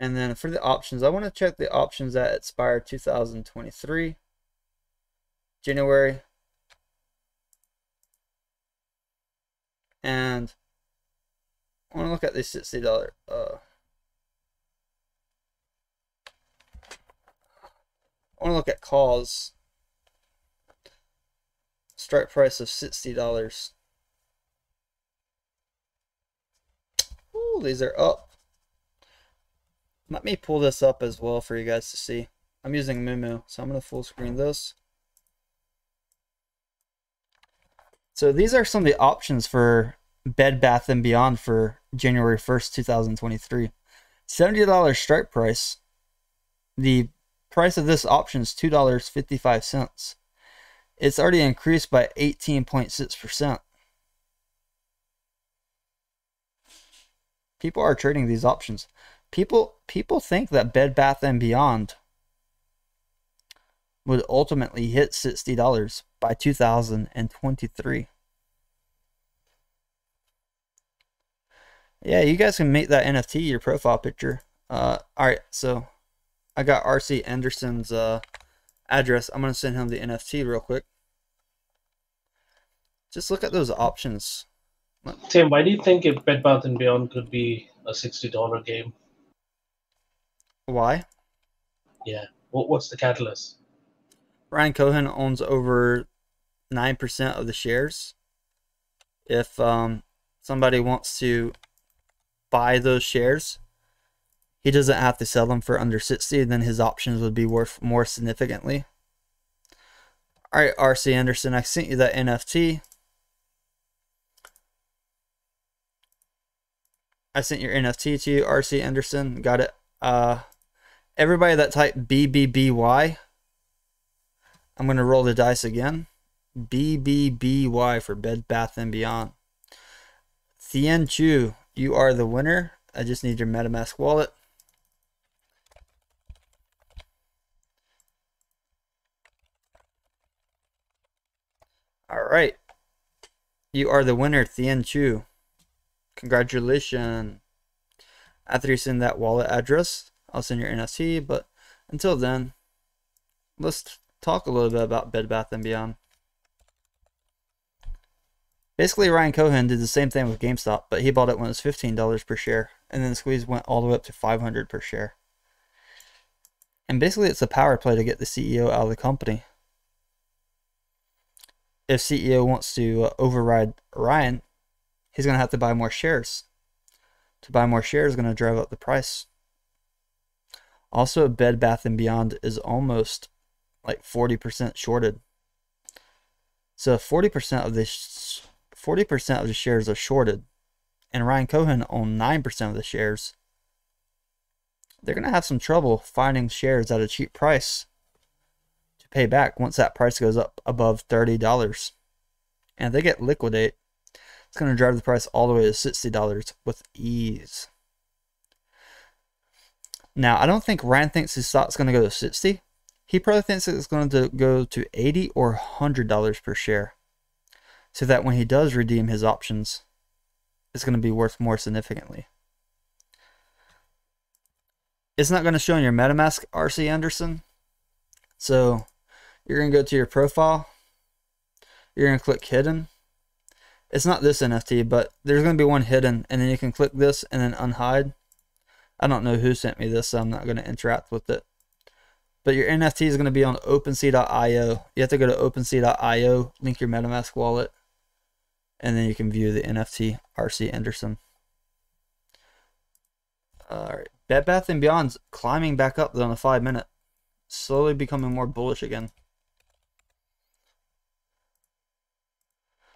And then for the options, I want to check the options that expire 2023, January. And I want to look at the $60, uh, I want to look at calls. Strike price of $60. Ooh, these are up. Let me pull this up as well for you guys to see. I'm using Moomoo, so I'm going to full screen this. So these are some of the options for Bed Bath & Beyond for January 1st, 2023. $70 strike price. The price of this option is $2.55. It's already increased by 18.6%. People are trading these options people people think that Bed Bath and Beyond would ultimately hit sixty dollars, by 2023. Yeah, you guys can make that NFT your profile picture. Uh, all right, so I got RC Anderson's uh, address. I'm gonna send him the NFT real quick. Just look at those options. Tim, why do you think if Bed Bath and Beyond could be a sixty dollar game? Why? Yeah. What, what's the catalyst? Ryan Cohen owns over nine percent of the shares. If um, somebody wants to buy those shares, he doesn't have to sell them for under 60, then his options would be worth more significantly. All right, RC Anderson, I sent you that NFT. I sent your NFT to you, RC Anderson. Got it. Uh, everybody that typed BBBY, I'm going to roll the dice again. BBBY for Bed Bath and Beyond. Thien Chu, you are the winner. I just need your MetaMask wallet. All right. You are the winner, Thien Chu. Congratulations. After you send that wallet address, I'll send your NFT. But until then, let's talk a little bit about Bed Bath & Beyond. Basically, Ryan Cohen did the same thing with GameStop, but he bought it when it was $15 per share, and then the squeeze went all the way up to 500 per share. And basically, it's a power play to get the CEO out of the company. If CEO wants to uh, override Ryan, he's going to have to buy more shares. To buy more shares is going to drive up the price. Also, Bed Bath & Beyond is almost like 40% shorted. So 40% of this 40% of the shares are shorted, and Ryan Cohen owned 9% of the shares, they're going to have some trouble finding shares at a cheap price to pay back once that price goes up above $30. And if they get liquidate, it's going to drive the price all the way to $60 with ease. Now, I don't think Ryan thinks his stock's going to go to 60. He probably thinks it's going to go to 80 or $100 per share so that when he does redeem his options, it's going to be worth more significantly. It's not going to show in your MetaMask RC Anderson. So you're going to go to your profile. You're going to click hidden. It's not this NFT, but there's going to be one hidden, and then you can click this and then unhide. I don't know who sent me this, so I'm not going to interact with it. But your NFT is going to be on OpenSea.io. You have to go to OpenSea.io, link your MetaMask wallet, and then you can view the NFT RC Anderson. All right, Bed Bath and Beyond's climbing back up on the five minute, slowly becoming more bullish again.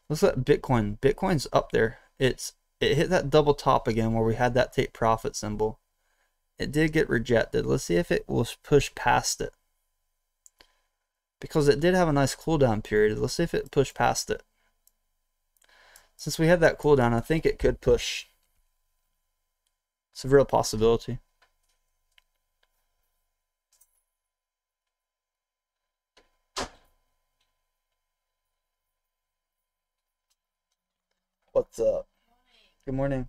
Let's at Bitcoin. Bitcoin's up there. It's it hit that double top again where we had that take profit symbol. It did get rejected. Let's see if it will push past it. Because it did have a nice cooldown period. Let's see if it pushed past it. Since we have that cooldown, I think it could push. It's a real possibility. What's up? Good morning.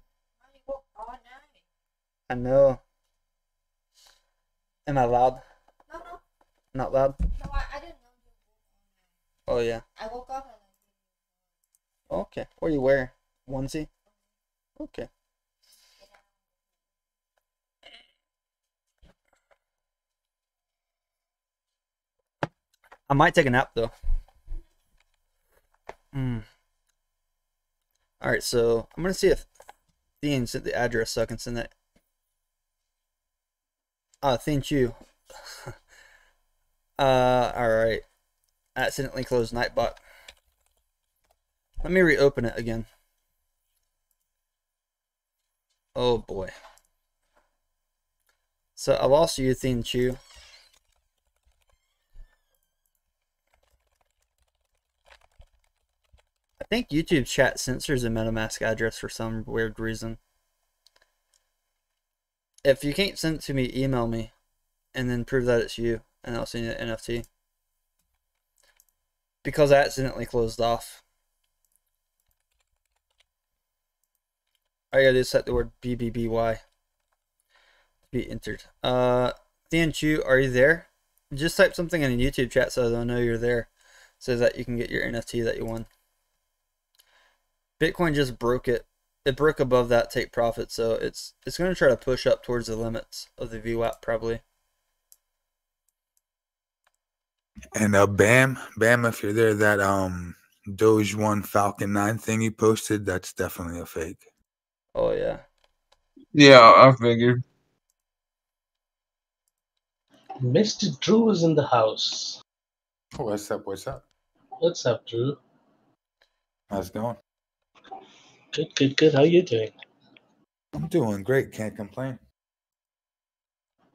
I know. Am I loud? No, no, Not loud? no. I, I didn't know you Oh, yeah. I woke up and Okay. Do you wear? Onesie? Okay. I might take a nap though. Hmm. Alright, so I'm gonna see if Dean sent the address so I can send that. Ah, thank you. uh, alright. Accidentally closed Nightbot. Let me reopen it again. Oh boy. So I lost you, Thien Chu. I think YouTube chat censors a MetaMask address for some weird reason. If you can't send it to me, email me and then prove that it's you and I'll send you an NFT. because I accidentally closed off. You gotta do set the word BBBY to be entered. Uh, Thien Chu, are you there? Just type something in the YouTube chat so they'll know you're there so that you can get your NFT that you won. Bitcoin just broke it. It broke above that take profit, so it's it's going to try to push up towards the limits of the VWAP probably. And uh, Bam, Bam, if you're there, that um Doge One Falcon Nine thing you posted, that's definitely a fake. Oh yeah. Yeah, I figured. Mr. Drew is in the house. What's up? What's up? What's up, Drew? How's it going? Good, good, good. How you doing? I'm doing great. Can't complain.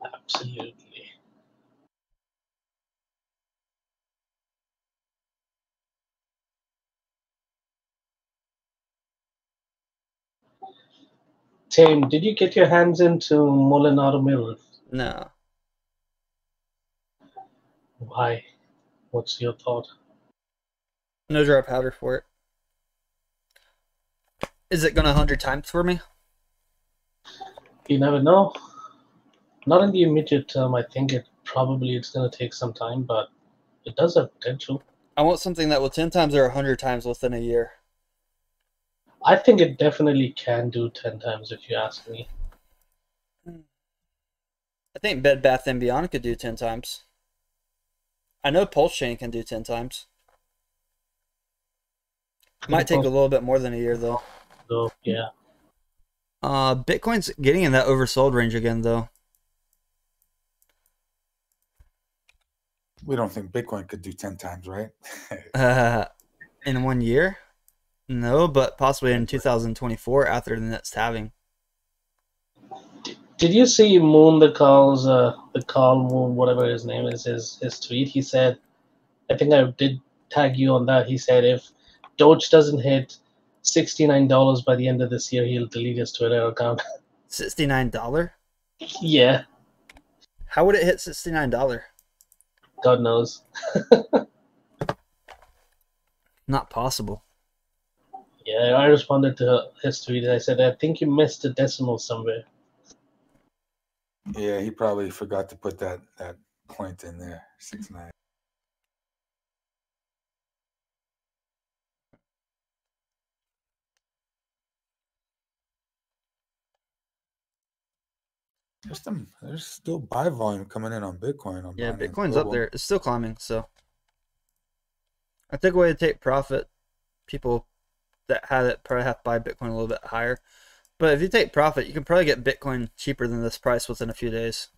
Absolutely. Tim, did you get your hands into Molinaro Mill? No. Why? What's your thought? No dry powder for it. Is it gonna hundred times for me? You never know. Not in the immediate term. I think it probably it's going to take some time, but it does have potential. I want something that will ten times or hundred times within a year. I think it definitely can do ten times if you ask me. I think Bed Bath and Beyond could do ten times. I know Pulse Chain can do ten times. Might take a little bit more than a year though. So yeah. Uh, Bitcoin's getting in that oversold range again though. We don't think Bitcoin could do ten times, right? Uh, in one year? No, but possibly in 2024 after the next halving. Did you see Moon the calls uh the call Moon whatever his name is his his tweet? He said, I think I did tag you on that. He said if Doge doesn't hit sixty nine dollars by the end of this year, he'll delete his Twitter account. Sixty nine dollar? yeah, How would it hit sixty nine dollar? God knows. Not possible. Yeah, I responded to his tweet. I said, I think you missed a decimal somewhere. yeah, he probably forgot to put that that point in there. Six nine. There's some. There's still buy volume coming in on Bitcoin. On Yeah, Binance Bitcoin's up there. It's still climbing, so I think a way to take profit, people that had it probably have to buy Bitcoin a little bit higher. But if you take profit, you can probably get Bitcoin cheaper than this price within a few days.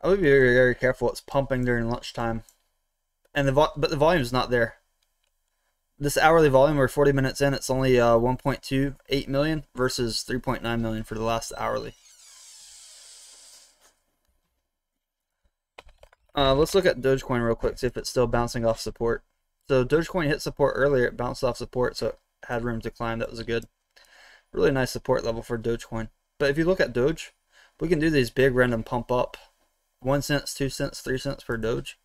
I would be very, very careful. It's pumping during lunchtime, and the but the volume's not there. This hourly volume, we're 40 minutes in. It's only uh, 1.28 million versus 3.9 million for the last hourly. Uh, let's look at Dogecoin real quick, see if it's still bouncing off support. So Dogecoin hit support earlier, it bounced off support, so it had room to climb. That was a good, really nice support level for Dogecoin. But if you look at Doge, we can do these big random pump up, one cents, two cents, three cents per Doge.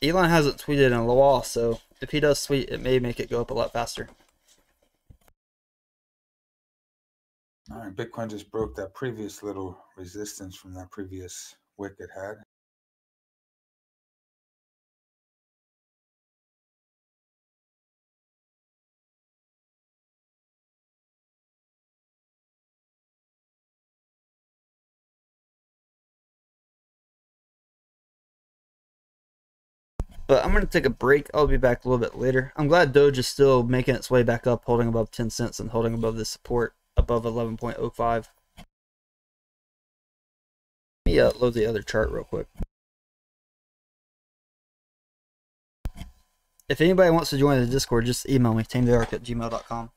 Elon hasn't tweeted in a while, so if he does tweet, it may make it go up a lot faster. All right, Bitcoin just broke that previous little resistance from that previous wick it had. But I'm going to take a break. I'll be back a little bit later. I'm glad Doge is still making its way back up, holding above 10 cents and holding above the support above 11.05. Let me uh, load the other chart real quick. If anybody wants to join the Discord, just email me, tametheark at gmail.com.